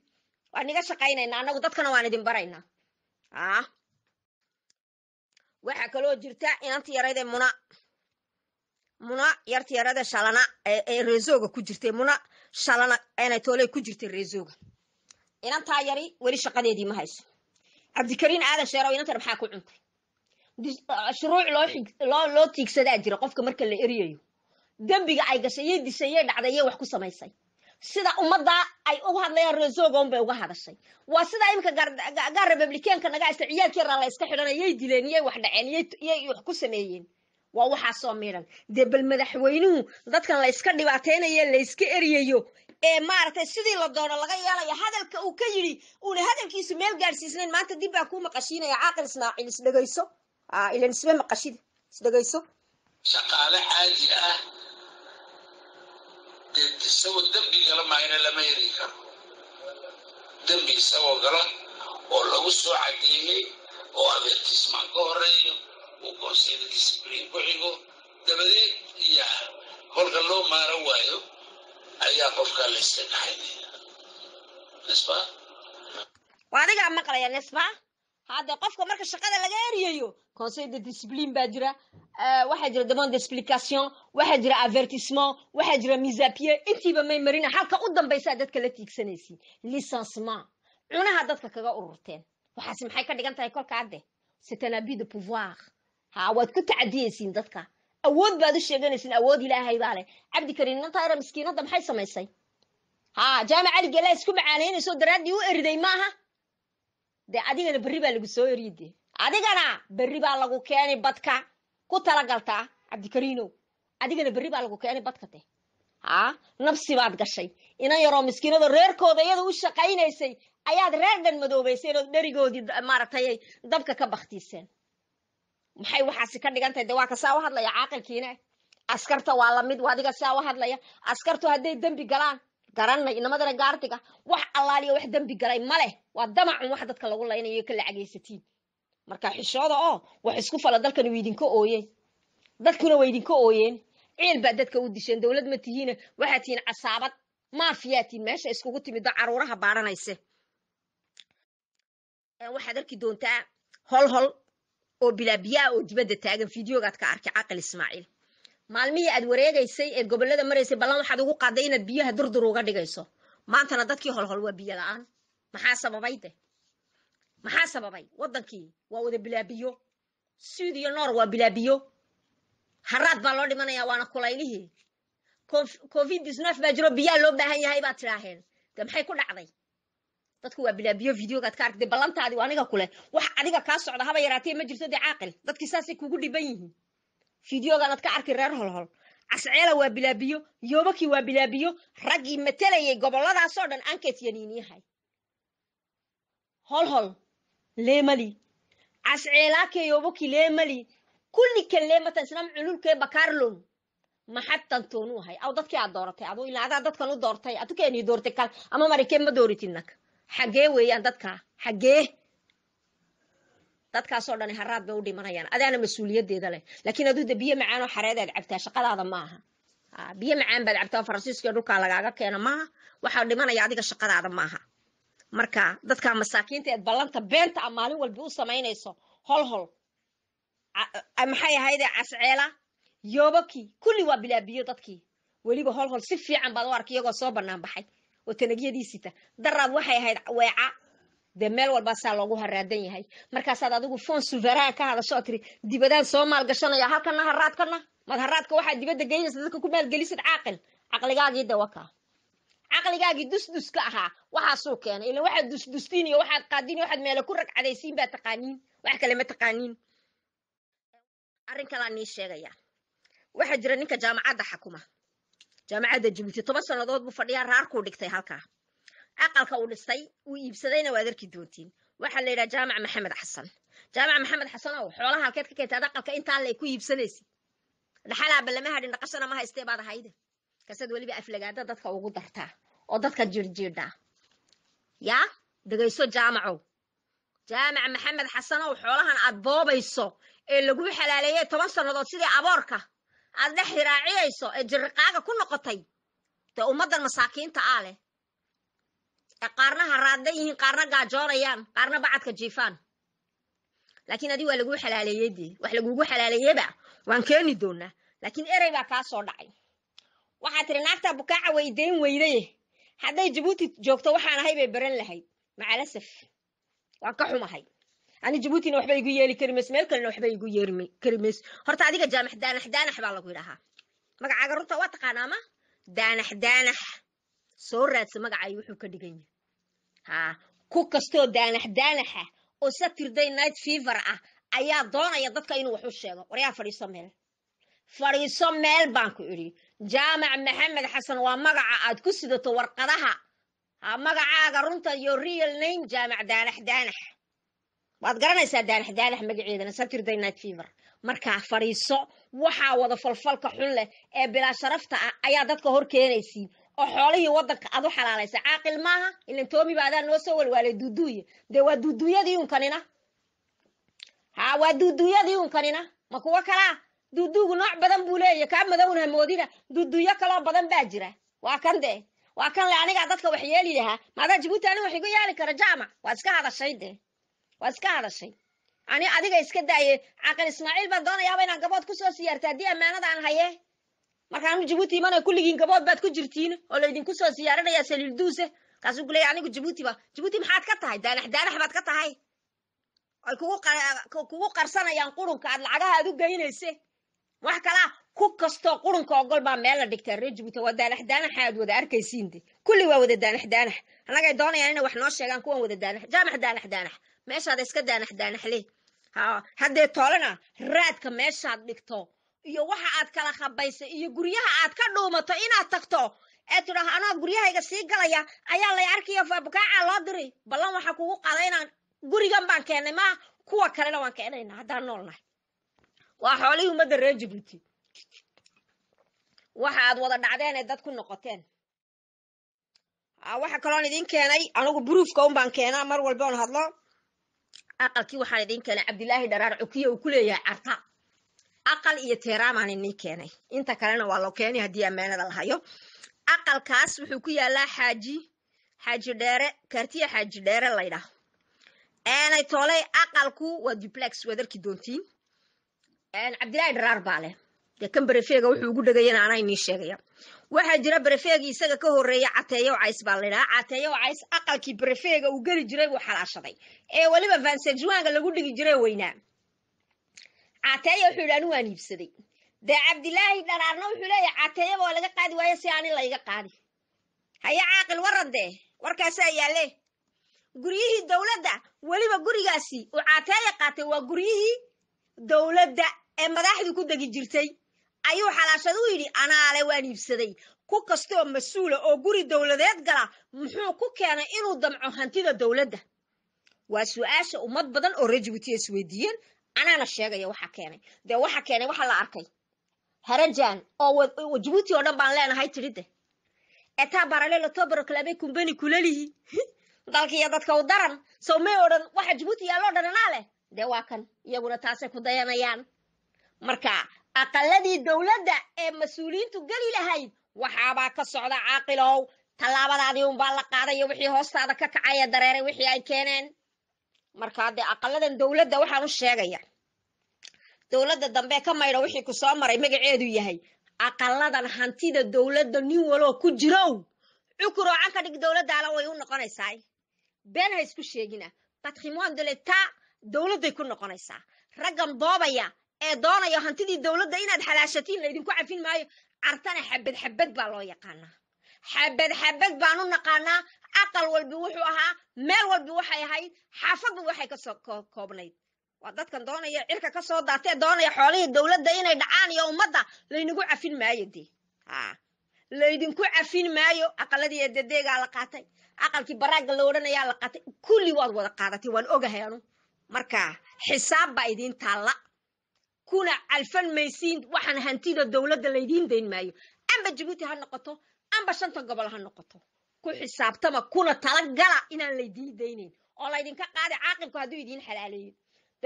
Waan iga shaqaynaynaa annagu dadkana waan idin baraynaa. Ah waxaa kaloo jirta inanti yarayd ee muna. Muna yarti yarada shalana ee reesoga ku jirtay. Muna shalana inay tooley ku jirtay reesoga inantaa yari weli shaqadeedii ma hayso. Cabdikariin aadan sheerow inantan maxaa ku cuntay. Shuruuc loo loo tiigsadaa jira qofka marka la eriyayo dembiga ay gashay yay dishay yay dhacday yay wax ku samaysay. Sida ummaddaa ay uga hadlayaan reesogon bay uga hadashay. Waa sidaa iminka gaar republikaanka naga haysta ciyaalkii raa la iska xidhanay yay dileen yay wax dhaceen yay wax ku sameeyeen. Waa waxaasoo midhan dee bal madaxweynuhu dadkan la yska dhibaataynayo la yska eryayo ee maaragtay sidii la doono laga yeelayo hadalka uu ka yidhi uuna hadalkiisu meel gaadhsiisnayn maanta dib baa kuu maqashiinaya caaqil isnaacil isdhegayso ilan isma maqashida isdhegayso shaqaale caadi ah dee isagoo dembi gala maayna lama eri karo dembi isagoo gala oo lagu soo cadeeyey oo avertisman ka horeeyo uu conseil discipline ku xigo dabadeed iyo kolka loo maaran waayo ayaa qofkaa la iska dhaxaynaya nisba waa adigaa maqlaya nisba hadde qofka marka shaqada laga eriyayo conseil de discipline baa jira waxaa jira demande d'explication waxaa jira avertissement waxaa jira mise intiiba may marina halka u dambaysaa dadka la tiigsanaysiin licencement. Cunaha dadka kaga ururteen. Waxaasi maxay ka dhigan tahay kolka hadde c'est un abus de pouvoir. Ha waad ku tacadiyaysiin dadka. Awood baad u sheeganaysiin awood ilaahay baa leh. Cabdikariin inanta yara miskiinadda maxay samaysay? Ha jaamac cali gela isku macaanaynayso daraaddii u eriday maaha? Dee adigana berri baa lagu soo eriyi dee adigana berri baa lagu keeni badka ku talagaltaa cabdikariinow adigana berri baa lagu keeni badka de ha nafsi baad gashay. Inan yaroo miskiinado reerkooda iyada u shaqaynaysay ayaad reer dhan madoobayseen oo dherigoodii maaragtay dabka ka baktiiseen maxay waxaasi ka dhigan tahay? De waa ka saa u hadlaya caaqilkiina? Askarta waa la mid adiga saa u hadlaya. Askartu hadday dembi galaan garanay inamadana gaardiga wax allaaliya wax dembi galay ma leh. Waa damacun wax dadka lagu laynayo ka lacagaysatiin marka xishooda oo wax isku fala dalkan way idinka ooyeen. Dadkuna way idinka ooyeen. Ciil baa dadka u disheen dowlad ma tihiina waxaad tihiin casaabad. Maafiyaatiin meesha iskugu timiddo caruuraha baadhanayse waxaad arki doontaa hol hol oo bilaabiyaa oo dibadda taagan fideogaad ka arkay caqil ismaaciil maalmihii aad wareegaysay eed gobollada maraysay ballan waxaad ugu qaaday inaad biyaha durdur uga dhigayso. Maantana dadkii holhol waa biyo maxaa sababay de maxaa sababay? Waddankii waa wada bilaabiyo. Suud iyo noor waa bilaabiyo. Haraad baa loo dhimanayaa waana kulaylihii. Covid disnef baa jiro biyaa loo baahan yahay baad tidhaaheen de maxay ku dhacday? Dadku waa bilaabiyo videogaad ka argtay ballantaadi aniga kule wax adiga kaa socda haba yaraatee ma jirto dee caaqil. Dadkii saasay kugu dhiban yihiin. Videogaanaad ka arki reer holhol casceela waa bilaabiyo yoobakii waa bilaabiyo raggii matelayay gobolladaasoo dhan anket yaniiniyahay holhol leemali casceelaakee yoobakii leemali kullikan leematan sinam cululkee bakaarlon maxadtan toonu ahay aw dadkii aad dooratay adu ilaa adaa dadkan u doortay adukeeni doortay kal ama marikeen ma dooritinag xaggee weeyaan dadkaa xaggee dadkaasoo dhani haraad bay u dhimanayaan adaana mas'uuliyaddeeda leh laakiin aduu biyo macaanoo xareedaad cabtaa shaqadaada maaha biyo macaan baad cabtaa faransiiska dhulkaa lagaaga keena maaha waxaa dhimanaya adiga shaqadaada maaha marka dadka masaakiinta eed ballanta beenta a maalin walba u samaynayso hol hol. Maxay ahayde casceela? Yoobaki kulli waa bilaabiyo dadkii weliba hol hol si fiican baad u arka iyagoo soo bannaan baxay oo tanagyadiisita daraad waxay ahayd weeca. Dee meel walbaasaa loogu haraadan yahay. Markaasaad adigu foon suveraan ka hadasho oo tiri dibadaan soo maalgashanaya halkana haraadkana mad haraadka waxaad dibadda geynaysa dadka ku maalgelisid caaqil. Caqligaagii de caqligaagii dusduska ahaa. Waxaasuu keenay ila waxaad dusdustiin iyo waxaad qaadin iyo waxaad meelo ku ragcadaysiin baa taqaaniin wax kale ma taqaaniin arrin kalaa nii sheegaya. Waxaa jira ninka jaamacadda xakuma. Jaamacadda jabuuti toban sannadood buu fadhiyaa raarkuu dhigtay halkaa. Aqalka uu dhistay uu iibsadayna waad arki doontiin. Waxaa la yidhaha jaamac maxamed xasan. Jaamac maxamed xasan ow xoolaha halkeed ka keentaad aqalka intaan le ku iibsanaysid dhaxalaaba lama hadhin dhaqashana ma haystee baad ahayde kasaad weliba aflagaada dadka ugu dartaa oo dadka jirdjiidhaa yaa dhegayso jaamacow jaamac maxamed xasan ow xoolahan aad boobayso ee lagu xalaaleeyey toban sannadood sidii aboorka aad dhex hiraaciyayso ee jirriqaaga ku noqotay dee ummaddan masaakiinta aa leh ee qaarna haraadan yihiin qaarna gaajoonayaan qaarna bacadka jiifaan laakiin adi waa laguu xalaaleeyey dee wax lagugu xalaaleeyeba waan keeni doonaa laakiin erey baa kaa soo dhacay waxaad tiri naagtaa bukaaca weydayn weydaye hadday jabuuti joogto waxaan ahay bay baran lahayd. Macalasaf waan ka xumahay. Ani jabuutina waxba igu yeeli kari mayso meel kalena waxba igu yeeri kari horta adiga jaamax daanax daanax baa lagu yidhahaa magacaaga runta waa taqaanaa ma? Daanax daanax. Soo raadsa magacay wuxuu ka dhigan yahay. Haa ku kastoo daanax daanaxa oo saturday night fever ah ayaa doonaya dadka inuu wax u sheego waryaa fadhiiso meel? Fadhiiso meel baan ku idhi jaamac maxamed xasan waa magaca aad ku sidato warqadaha. Ha magacaaga runta iyo real name jaamac daanax daanax. Waad garanaysaa daanax daanax magaceedana saturday night fever. Markaa fadhiiso waxaa wada falfalka xun leh ee bilaa sharafta ah ayaa dadka hor keenaysiin oo xoolihii waddanka aad u xalaalaysa. Caaqil maaha ilan toomiba adaa noo soo walwaalay duuduuya dee waa duuduuyadii unkanina ha waa duuduuyadii unkanina ma kuwo kalaa duuduugu nooc badan buu leeya kaa madowna hamoodina duuduuyo kaloo badan baa jira. Waa kan dee? Waa kan le anigaa dadka wax yeeli lahaa? Maadaa jabuuti anig wax igu yeeli kara jaamac waad iska hadashay dee. Waad iska hadashay. Ani adiga iska daaye. Caaqil ismaaciil baan doonayaaba inaan gabood ku soo siyaarta. Haddii ammaanada aan haye markaanu jabuuti imanay kulligiin gabood baad ku jirtiin oo laydinku soo siyaarinaya saliil duuse. Kaasuu ku leeya anigu jabuutiba jabuuti maxaad ka tahay? Daanax daanax baad ka tahay? Ay kugu qarsanayaan qurunka. Aad lacagaha aad u geynayse wax kalaa ku kastoo qurunka ogol baa meel dhigtaa reer waa daanax daanaxa aad wada arkaysiinde kulli waa wada daanax daanax. Annagay doonayaan inay wax noo sheegaan kuwan wada daanax jaamax daanax daanax. Meeshaad iska daanax daanax le ha haddee toolana raadka meeshaad dhigto iyo waxa aad kala khabaysay iyo guryaha aad ka dhuumato inaad tagto ee tidhaah anoo guryahayga sii galaya ayaa lay arkayo bukaaca loo diri. Ballan waxaa kugu qaada inaan gurigan baan keennay maa kuwa kalena waan keenaynaa haddaan nool nahay waa xoolihii ummadda reer jabuuti waxa aad wada dhacdeen ee dad ku noqoteen. Waxa kaloon idiin keenay anigu bruufka un baan keenaa mar walba on hadlo. Aqalkii waxaan idiin keenay cabdilaahi dharaar cukiya uu ku leeyahay carta. Aqal iyo teeraamaan inii keenay. Inta kalena waa loo keenay haddii ammaanada la hayo. Aqalkaas wuxuu ku yaalaa xaaji xaaji dheere kaartiya xaaji dheere laydhaah eenay toolay aqalku waa duplex waad doontiin cabdilaahi dharaar baa leh. Dee kan berefeega wuxuu ugu dhegayana anaa inii sheegaya. Waxaa jira berefeegii isaga ka horreeya cateeyo cays baa la idhaha cateeyo cays aqalkii berefeega uu geli jiray buu xalaashaday. Ee weliba vansejuanga lagu dhigi jiray weynaa cateeya wuxuu yidhi anigu waan iibsaday. Dee cabdilaahi dharaarna wuxuu leeyahay cateeyaba waa laga qaadi waayo si aani layga qaadi. Haye caaqil waran dee. Warkaasaa yaalle guryihii dowladda weliba gurigaasi uu caateeya qaatay waa guryihii dowladda ee madaxdu ku degi jirtay ayuu xalaashad u yidhi anaale waan iibsaday. Ku kastooo mas'uula oo guri dowladeed gala muxuu ku keenay inuu damco hantida dowladda waa su'aasha ummad badan oo reer jibuuti ay isweydiiyeen anaana sheegaya waxa keenay. Dee waxa keenay waxa la arkay. Harajan oo jibuuti oo dhan baan leenahay tidhide etaa baralelo tobaroclabe kumbani kulalihi dalkiiyo dadka u daran sow may odhan waxa jibuuti yaaloo dhan anaa leh dee waa kan iyaguna taasay ku dayanayaan. Marka aqaladii dowladda ee mas'uuliyiintu geli lahayd waxaabaa ka socda caaqilow. Tallaabadaadii unbaa la qaadayo wixii hoostaada ka kacaya dareeray wixii ay keeneen. Marka dee aqaladan dowladda waxaan u sheegaya dowladda dambe ka maydha wixii ku soo maray magaceedu yahay aqaladan hantida dowladda nin waloo ku jirow! Cukuroo canka dhig dowladdaala way u noqonaysaa been ha isku sheegina patrimoine de l'etat dowladday ku noqonaysaa raggan boobaya ee doonaya hantidii dowladda inaad xalaashatiin laydinku cafin maayo cartana xabad xabad baa loo yaqaanaa xabad xabad baan u naqaanaa aqal walbi wuxuu ahaa meel walbi waxay ahayd xaafadba waxay kasoo koobnayd waa dadkan doonaya cirka ka soo daatee doonaya xoolihii dowladda inay dhacaan iyo ummadda laynagu cafin maayo dee laydinku cafin maayo aqaladii eedadeegaa la qaatay aqalkii baraagga la odhanayaa la qaatay kulli waad wada qaadatay waan ogahay anu marka xisaab baa idiin taalla. Kuna calfan maysiin waxaan hantida dowladda laydiin dayn maayo. Amba jabuuti ha noqoto amba shanta gobol ha noqoto. Ku xisaabtama kuna talagala inaan laydiin daynayn oo laydinka qaadi caaqilku hadduu idiin xalaaleeyo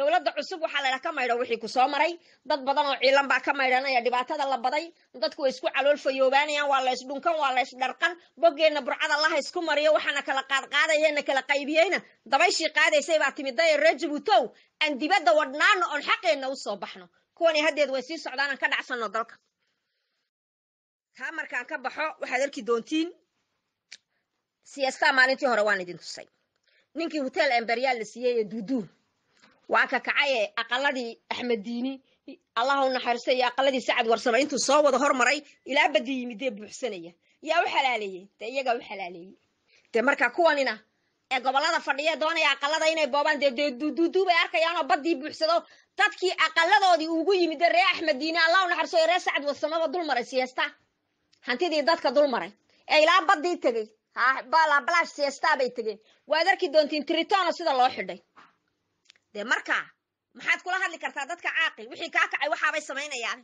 dowladda cusub waxaa laydhaha ka maydha wixii ku soo maray. Dad badan oo ciilan baa ka maydhanaya dhibaatada la baday. Dadku way isku calool fayoobaanayaan waa lays dhunkan waa lays dharqan boggeenna burcada laha isku mariyo waxaana kala qaadqaadayana kala qaybiyeyna. Dabayshii qaadaysay baa timidaya reer jabuutow aan dibadda wadhnaano oon xaqeenna u soo baxno. Kuwani haddeed way sii socdaan aan ka dhacsanno dalka. Taa markaan ka baxo waxaad arki doontiin siyaastaa maalintii hore waan idin tusay. Ninkii hotel emberyaal la siiyey ee duuduu waa ka kacaye aqaladii axmed diini allah u iyo aqaladii sacad warsame. Intuu soo wada hormaray ilaa badii yimidee buuxsanaya. Yaa u xalaaleeyey? Dee iyagaa u xalaaleeyey. Dee marka kuwanina ee gobollada fadhiya doonaya aqalada inay boobaan dee dee duuduuduu bay arkayaanoo baddii buuxsado. Dadkii aqaladoodii ugu yimid ree axmed diini allah u ee ree sacad warsameba dul maray siyaasta. Hantidii dadka dul maray ee ilaa baddii tegey. Balaash siyaastaa bay tegeen. Waad arki doontiin tritono sida loo xidhay dee markaa maxaad kula hadli kartaa dadka caaqil? Wixii kaa kacay waxaabay samaynayaan.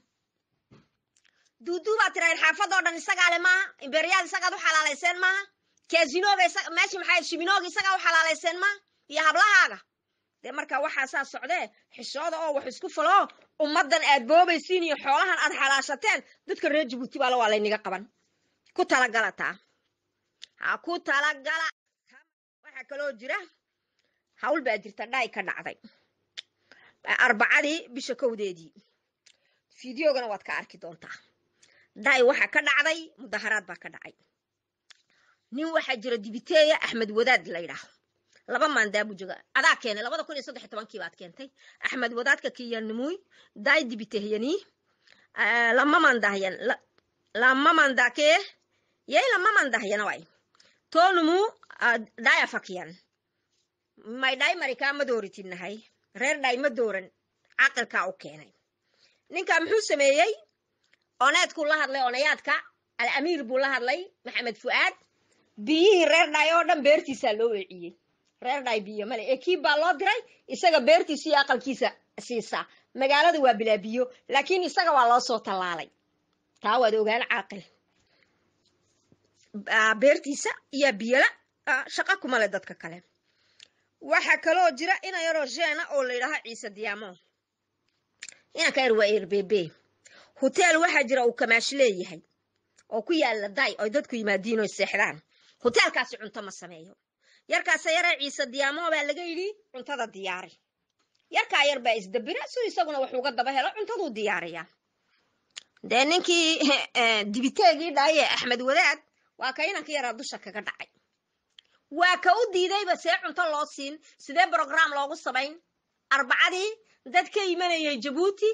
Duuduu baad tirahayd xaafadoo dhan isagaa le maaha? Imberyaal isagaad u xalaalayseen maaha? Kazinooga meeshii maxay shiminooga isagaa u xalaalayseen maaha? Iyo hablahaaga? Dee markaa waxaa saa socdee xishooda oo wax isku faloo ummaddan aad boobaysiin iyo xoolahan aad xalaashateen dadka reer jabuuti baale waa layniga qaban. Ku talagala taa. Ha ku talagala waxaa kaloo jira hawl baa jirta dhaay ka dhacday arbacadii bisha kowdeedii fideogana waad ka arki doontaa dhaay waxaa ka dhacday mudaharaad baa ka dhacay nin waxaa jira dibiteeya axmed wadaad la ydhaaho laba maandaabu joga adaa keenay labada kun iyo saddex tobankii baad keentay axmed wadaadka kiyanumuy daay dibitehyanii lama mandahyan lama mandakee yay lama mandahyana way tonumu dhaay afakyan may dhaay marikaa ma dooritidnahay reer dhaay ma dooran. Caqilkaa u keenay. Ninkaa muxuu sameeyey? Oneedkuu la hadlay onayaadka. Al amiir buu la hadlay maxamed fu'aad. Biyihii reer dhaay oo dhan beertiisaa loo weeciyey reer dhaay biyo male ee kii baa loo diray isaga beertiisa iyo aqalkiisa siisaa magaalada waa bilaa biyo laakiin isaga waa loo soo tallaalay. Taa waad ogaan caaqil. Beertiisa iyo biyola shaqa kuma le dadka kale waxaa kaloo jira ina yaroo jeena oo la yidhaaho ciise diyaamo inanka yar waa erbebe hoteel waxaa jira uu kamaash leeyahay oo ku yaalla day oy dadku yimaadiin oy seexdaan. Hoteelkaasi cunto ma sameeyo. Yarkaase yaree ciise diyaamo baa laga yidhi cuntada diyaari. Yarkaa yar baa isdabira si isaguna wax uga daba helo cuntaduu diyaariyaa dee ninkii dibiteegii dhaaye axmed wadaad waa ka inanka yaraa dusha kaga dhacay waa ka u diidayba see cunto loo siin. Sidee brograam loogu samayn arbacadii dad ka imanayay jabuuti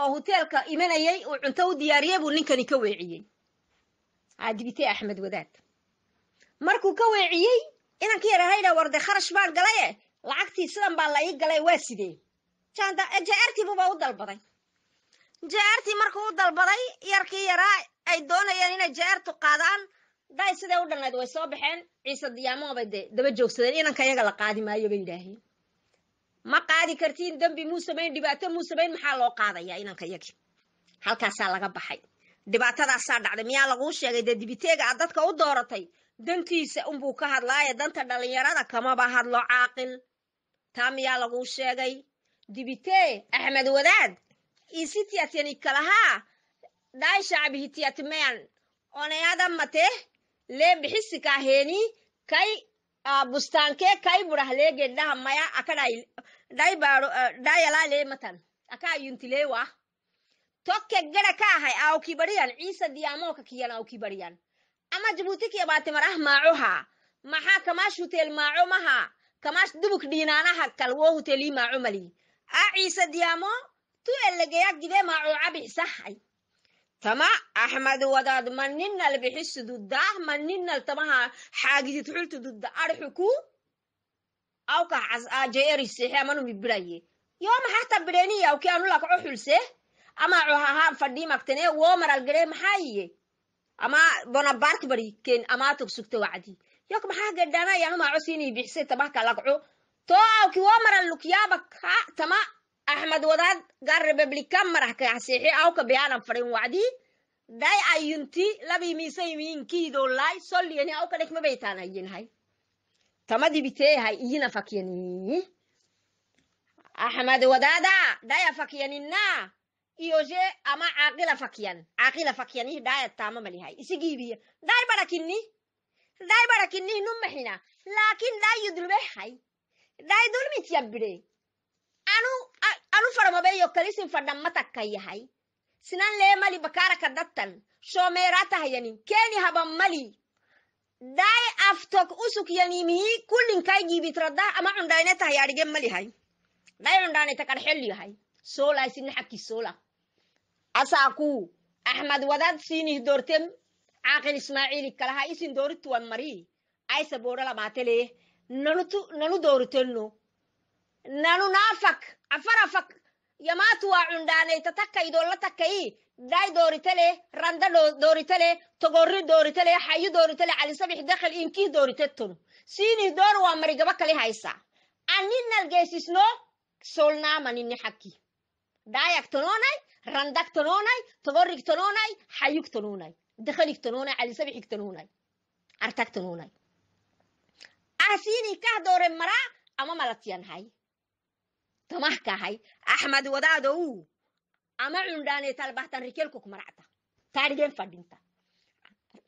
oo hoteelka imanayay uu cunto u diyaariyey buu ninkani ka weeciyey aa dibitee axmed wadaad. Markuu ka weeciyey inanka yarahayda warde kharash baan galaye lacagtii sidan baa la ii galay waa sidee? Jaartiibuba u dalbaday. Jaartii markuu u dalbaday yarkii yaraa ay doonayeen inay jaartu qaadaan day siday u dhannayd way soo baxeen. Ciise diyaamobay de daba joogsadeen. Inanka yaga la qaadi maayo bay yidhaaheen ma qaadi kartiin dembi muu samayn dhibaato muu samayn maxaa loo qaadayaa? Inanka yagi. Halkaasaa laga baxay. Dhibaatadaasaa dhacday. Miyaa laguu sheegay? Dee dibiteega aad dadka u dooratay dantiisa unbuu ka hadlaaye danta dhallinyarada kamaba hadlo caaqil. Taa miyaa laguu sheegay? Dibitee axmed wadaad isitiateni kalahaa. Dhaay shacbihitiatmean onayadamate lee bixisikaaheni kai bustaanke kai burah lee gedhaha maya akadhay dhay baaro dhayalaa lee matan aka ayuntileewa tokke gada ka ahay awki bariyan ciisa diyaamoka kiyan awki bariyan. Ama jabuuti kiyabaate marah maacoha maxaa kamaash huteel maaco maha kamaash dubuk dhiinaanaha kalwo huteelii maaco mali a ciise diyaamo tu elegeya gide maaco cabixsahay tama axmed wadaad maninal bixisi dudda maninal tamaha xaagisi tuxultu dudda arxuku awka jeeri seexe amanu mibiraye yoo maxata bidheeni awki anu lakaco xulse ama cohaha fadhi maktene wo ama bonabart bari ken ama tog sugta wacdi yok maxaa gedhana sini tabaka lakco to awki wo tama axmed wadaad gar republican marah kaxseexe awka biyaanan fadhin wacdi. Day ayunti labi misayminkiidolay solliyani awka dhekma baytaan ayinhay tama dibiteehay iyina fakyani axmed wadaada daya fakyanina iyoje ama caaqila fakyan caaqila fakyani daya taama malihay isigiibiya day barakini. Day barakini numaxina laakin day yudulbehay day dulmit yabide anu anu farmabeyo kalisin fadhamma takka yahay. Sinan lee mali bakaraka dattan shoomeeratahayani keeni haban mali. Day aftok usuk yanimihi kullin kay giibitradda ama cundhayne tahay adhige malihay day cundhaanayta kadxel yahay soolay sina xakki soola asaaku axmed wadaad siinih doortem caaqil ismaaciili kalaha isin doorituwan mari aysa boodhalamaatele nanutu nanu dooritenno nanu naafak afarafak yamatuwa cundaanay tatakkay idolla takkay daay dooritele randa dooritele togorri dooritele xayo dooritele calisabix dakal inkih dooritettun sinih door waa marigaba kali haysa aninal geesisno solnaamanini xakki daayak tanonay randak tanonay togorig tanonay xayug tanonay dakhalig tanonay calisabixig tanonay artag tanonay asini kah doore maraa ama malatiyan hay tamahkahay axmed wadaadow ama cundhaane talbahtan rikelkuk maracta taadhigen fadhinta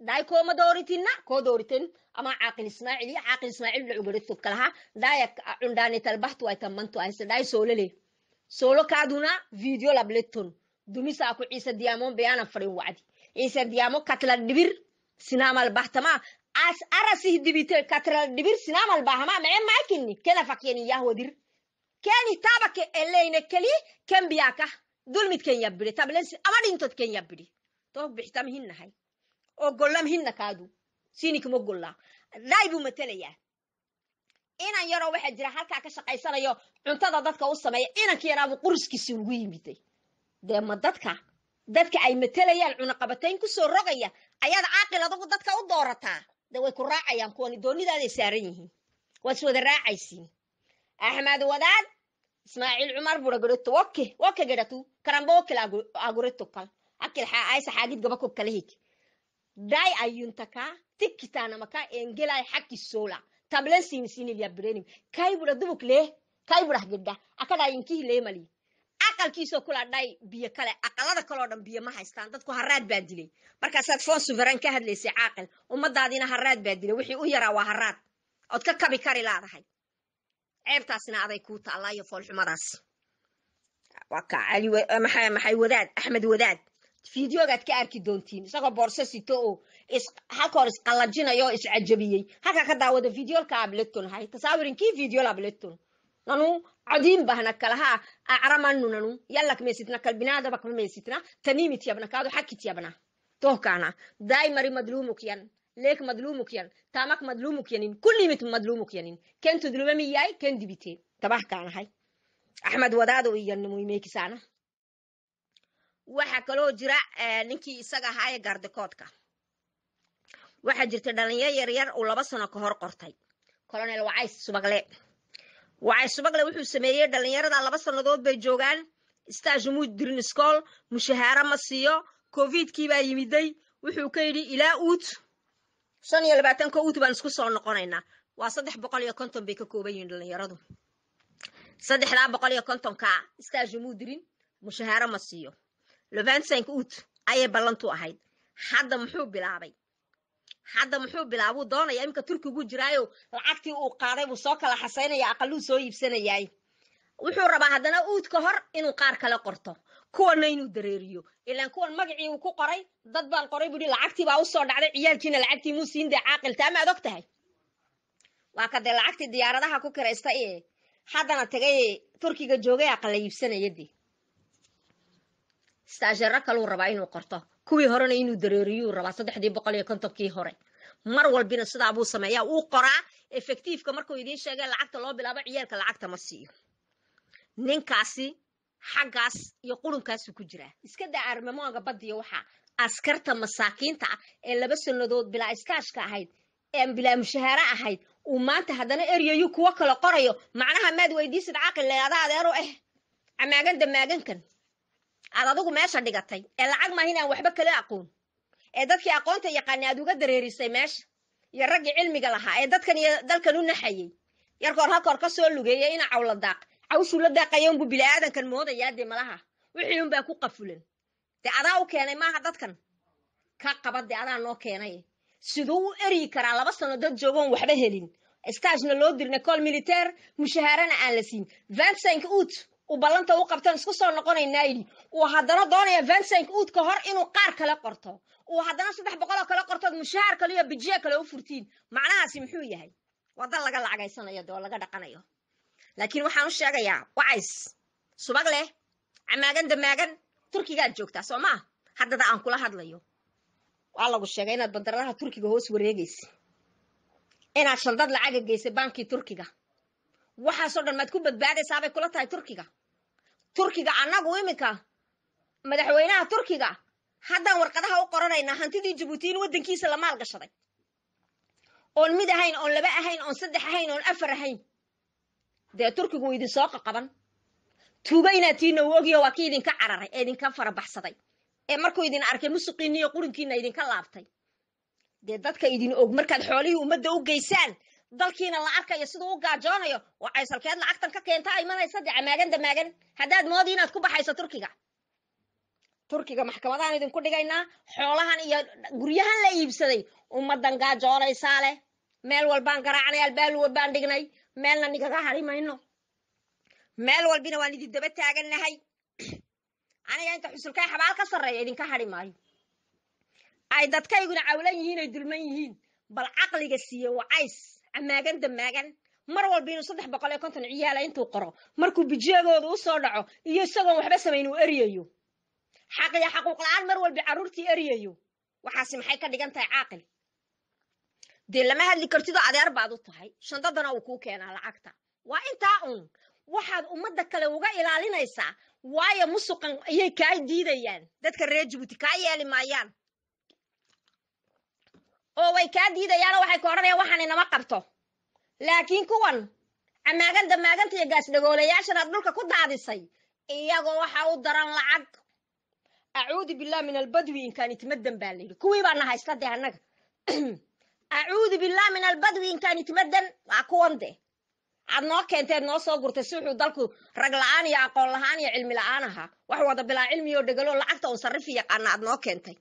day kooma dooritina koo dooriten ama caaqil ismaacili caaqil ismaacil dhacugaretod kalaha daya cundhaane talbahtu ay tamanto ayse day soolole soolo kaaduna video lableton dumisaaku ciise diyaamon beyanan fadhin wacdi ciise diyaamo katla dhibir sinaamal as arasih dibite katla dhibir sinaamal bahama mee maakini fakyeni yahwadir keni tabake eleyne keli ken biyaka dulmid ken yabbide tablensi ama dhintod ken yabbidi took bixitam hinnahay oo hinna kaadu. Sinikimo golla. Inan yaroo waxaa jira halkaa ka shaqaysanayo cuntada dadka u sameeya inanka yaraabu quriskiisi ugu yimiday dee dadka dadka ay matelayaan cunaqabatayn ku soo rogaya ayaad caaqil adugu dadka u doorataa de way ku raacayaan kuwani doonidaaday saaran yihiin waa is wada raacaysiin axmed wadaad ismaaciil cumar buragoreto woke woke gedhatu karamba wokil agoreto kal akil xaagid gaba ko kala hik. Day ayuntaka tikkitanamaka engelay xakki sola. Tablen sini sini liyabirenim kai bura dubuk lee kai burah gedha akada inkih lee mali. Aqalkiisoo kula dhay biyo kale aqalada kaloo dhan biyo ma haystaan dadku haraad baa dilay markaasaad foon suveran ka hadlaysay caaqil ummadaadiina haraad baa dilay wixii u yaraa waa haraad ood ka kabi kari laadahay ceebtaasina aday kuu taallaa iyo foolxumadaas waa ka cali maxay wadaad axmed wadaad. Fideogaad ka arki doontiin. Isagoo boorso sito oo halka hor isqallajinayo oo iscajabiyey halka ka daawada videolka ableton hay tasaawirinkii videol ableton. Nanu cadiin bahna kalaha acramanu nanu. Yallak meesitna kalbinaadabak meesitna tanimit yabna kaadu xakit yabna tohkana daimari madlumuk yan leek madlumuk yan tamak madlumuk yanin kullimit madlumuk yanin ken dibite tabah kaanahay axmed wadaado iyanmuimeekisana waxaa kaloo jira ninkii isaga ahaaye gaardikoodka waxaa jirta dhalinyaro yaryar uu laba sano ka hor qortay colonel wacays subagle wacays subagle wuxuu sameeyey dhalinyarada laba sannadood bay joogaan stajmud dirin mushahaaro ma siiyo covidkii baa yimiday wuxuu ka yidhi ilaa uut shan iyo labaatanka uut baan isku soo noqonaynaa waa saddex boqol iyo konton bay ka kooban yihiin dhalinyaradu. Saddexdaa boqol iyo kontonka stajmud dirin? Mushahaaro ma siiyo. Levansank ut ayay ballantu ahayd. Hadda muxuu bilaabay? Hadda muxuu bilaabuu doonaya iminka turkigu jiraayo. Lacagtii uu qaaday buu soo kala xasaynaya aqaluu soo iibsanayaay wuxuu rabaa haddana uud ka hor inuu qaar kale qorto kuwana inuu dareeriyo. Ilaan kuwan magacii uu ku qoray dad baan qoray buuhi lacagtii baa u soo dhacday ciyaalkiina lacagtii muu siin dee caaqil taa maad og tahay waa ka dee lacagtii diyaaradaha ku kiraysta ee haddana tagay turkiga joogay aqala iibsanaya dee. Staashero kaluu rabaa inuu qorto. Kuwii horena inuu dareeriyuu rabaa saddexdii boqol iyo kontonkii hore. Mar walbina sidaa buu sameeyaa. Uu qoraa effectiifka markuu idiin sheegay lacagta loo bilaabo ciyaalka lacagta ma siiyo. Ninkaasi xaggaas iyo qurunkaasuu ku jiraa iska daa armamoaga badiyo waxaa askarta masaakiinta ah ee laba sannadood bilaa iskaashka ahayd ee bilaa mushahaaro ahayd uu maanta haddana eryayu kuwo kale qorayo. Macnaha maad weydiisid caaqil leada adeero ah camaagan damaagankan aad adigu meesha dhigatay ee lacag maaha inaan waxba kala aqoon. Ee dadkii aqoonta yaqaani aad uga dareerisay meesha. Iyo raggii cilmiga lahaa ee dadkan iyo dalkan u naxayey yarkoor halkoor ka soo lugeeyay ina cawla daaq cawshuu la daaqayounbu bila'aadankan moodayaa dee malaha. Wixii unbaa ku qafulan dee adaa u keenay maaha dadkan? Ka qaba dee adaa noo keenay. Siduu u eryi karaa laba sano dad joogoon waxba helin. Stagna loo dirna col militaire mushahaarana aan la siin. Vansank ut uu ballanta u qabtan isku soo yidhi uu haddana doonaya vansank ut ka hor inuu qaar kale qorto. Uu haddana saddex boqoloo kale qortood mushahaar kale iyo bijiya kale u furtiin. Macnahaasi muxuu yahay? Wadda laga lacagaysanayo dee oo laga dhaqanayo laakiin waxaan u sheegayaa wacays subag leh camaagan damaagan turkigaad joogtaa soo maa haddada aan kula hadlayo waa lagu sheegay inaad bandaradaha turkiga hoos wareegaysa inaad shaldad lacaga geysay baankii turkiga waxaasoo dhan maad ku badbaadaysaabay kula tahay turkiga turkiga annagu iminka madaxweynaha turkiga haddaan warqadaha u qoranaynaa hantidii jabuuti in waddankiisa la maal gashaday oon mid ahayn oon laba ahayn oon saddex ahayn oon afar ahayn dee turkigu uu idin soo qaqaban. Tuuga inaad tiina u ogyo waa kii idinka cararay ee idinka farabaxsaday. Ee markuu idin arkay musuqiinni iyo qurinkiina idinka laabtay. Dee dadka idin og markaad xoolihii ummadda u geysaan dalkiina la arkayo siduu u gaajoonayo oo caysalkeed lacagtan ka keenta imanaysa dee camaagan damaagan. Haddaad moodi inaad ku baxayso turkiga. Turkiga maxkamadaan idinku dhigaynaa xoolahan iyo guryahan la iibsaday. Ummadan gaajoonaysaa leh. Meel walbaan garaacnay albaal walbaan dhignay meelna nigaga hari mayno meel walbina waan idin daba taagannahay aniga inta xusulkay xabaal ka sarreeya idinka hari maayo ay dadkayguna cawlan yihiin ay dulman yihiin. Bal caqliga siiye wacays camaagan damaagan. Mar walba inuu saddex boqol iyo konton ciyaala intuu qoro. Markuu bijiyagooda u soo dhaco iyo isagoon waxba samayn uu eryayo la'aan mar walba carruurtii eryayo waxaasi maxay ka dhigan tahay caaqil dee lama hadli kartidoo adeer baad u tahay. Shandadana uu kuu keenaa lacagta. Waa intaa uun waxaad ummadda kale uga ilaalinaysaa waayo musuqan ayay kaa diidayaan. Dadka reer jabuuti kaa yeeli maayaan. Oo way kaa diidayaanoo waxay ka odhanayaan waxaan inama qabto laakiin kuwan camaagan damaaganta iyo gaasdhagoolayaashan aad dhulka ku daadisay iyagoo waxa u daran lacag. Acuudu billah min albadwi inkaanitimadan baa layidhi kuwii baana haysta dee annaga acuudu billah min albadwi inkaanitimadan waa kuwan de aad noo keenteed noo soo gurtay si wuxuu dalku rag la'aan iyo aqoon la'aan iyo cilmi la'aan ahaa wax wada bilaa cilmi dhegalo lacagta un sarrifi yaqaana aad noo keentay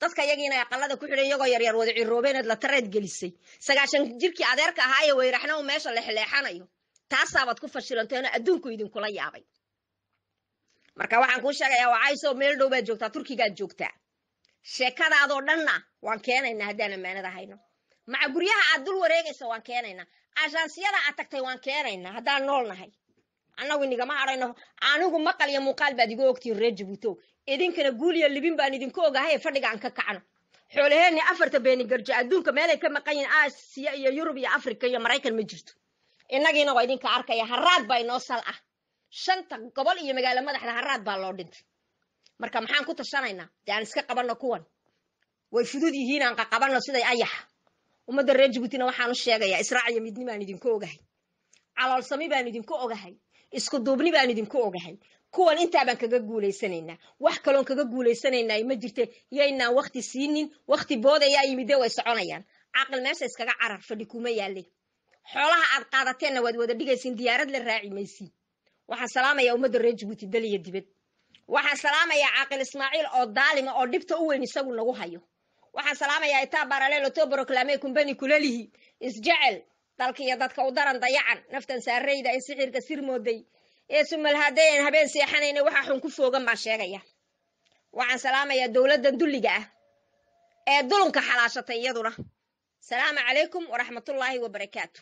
dadka iyagiina aqalada ku xidhan iyagoo yaryar wada ciroobeneed la tareed gelisay sagaashan jirkii adeerka ahaa ee weyraxna uu meesha lexleexanayo taasaabaad ku fashilanteeno adduunku idinkula yaabay marka waxaan kuu sheegayaa wacayso meel dhow joogtaa turkigaad joogtaa sheekadaadoo dhanna waan keenaynaa haddaan ammaanada hayno maca guryaha aad dul wareegaysa waan keenaynaa. Ashaansiyada aad tagtay waan keenaynaa. Haddaan nool nahay. Annagu inigama hadhayno anigu maqal iyo muuqaal baad igu ogtihin reer jabuuto idinkana guul iyo libin baan idinku ogahay fadhiga aan ka kacno. Xoolaheenni afarta beeni garjo adduunka meelay ka maqan yihiin aasiya iyo yurub iyo africa iyo maraykan ma jirto. Innagiina waa idinka arkaya haraad baa inoo sal ah. Shanta gobol iyo magaalo madaxda haraad baa loo dhintay. Marka maxaan ku tashanaynaa dee aan iska qabanno kuwan? Way fudud yihiin aan qaqabanno siday ayaxa ummadda reer jabuutina waxaan u sheegayaa israac iyo midni baan idinku ogahay. Caloolsami baan idinku ogahay. Isku duubni baan idinku ogahay. Kuwan intaabaan kaga guulaysanaynaa wax kaloon kaga guulaysanaynaa ma jirte. Yaynaan wakti siinin wakti boodayaa yimide way soconayaan. Caqil meesha iskaga carar fadhi kuma yaalle xoolaha aad qaadateenna waad wada dhigaysiin diyaarad la raaci maysiin. Waxaan salaamayaa ummadda reer jabuuti dal iyo dibad. Waxaan salaamayaa caaqil ismaaciil oo daalima oo dhibta u weyn isagu nagu hayo waxaan salaamayaa itaa baralelo to broclame kumbani kulalihi. Isjecel dalka iyo dadka u daran dayacan. Naftan saarayda ee sixirka sirmooday ee sumalhaadayan habeen seexanayna waxa xun ku foogan baan sheegaya. Waxaan salaamayaa dowladdan dulliga ah ee dulunka xalaashatay iyaduna. Salaamu calaykum waraxmatullaahi wabarakaatu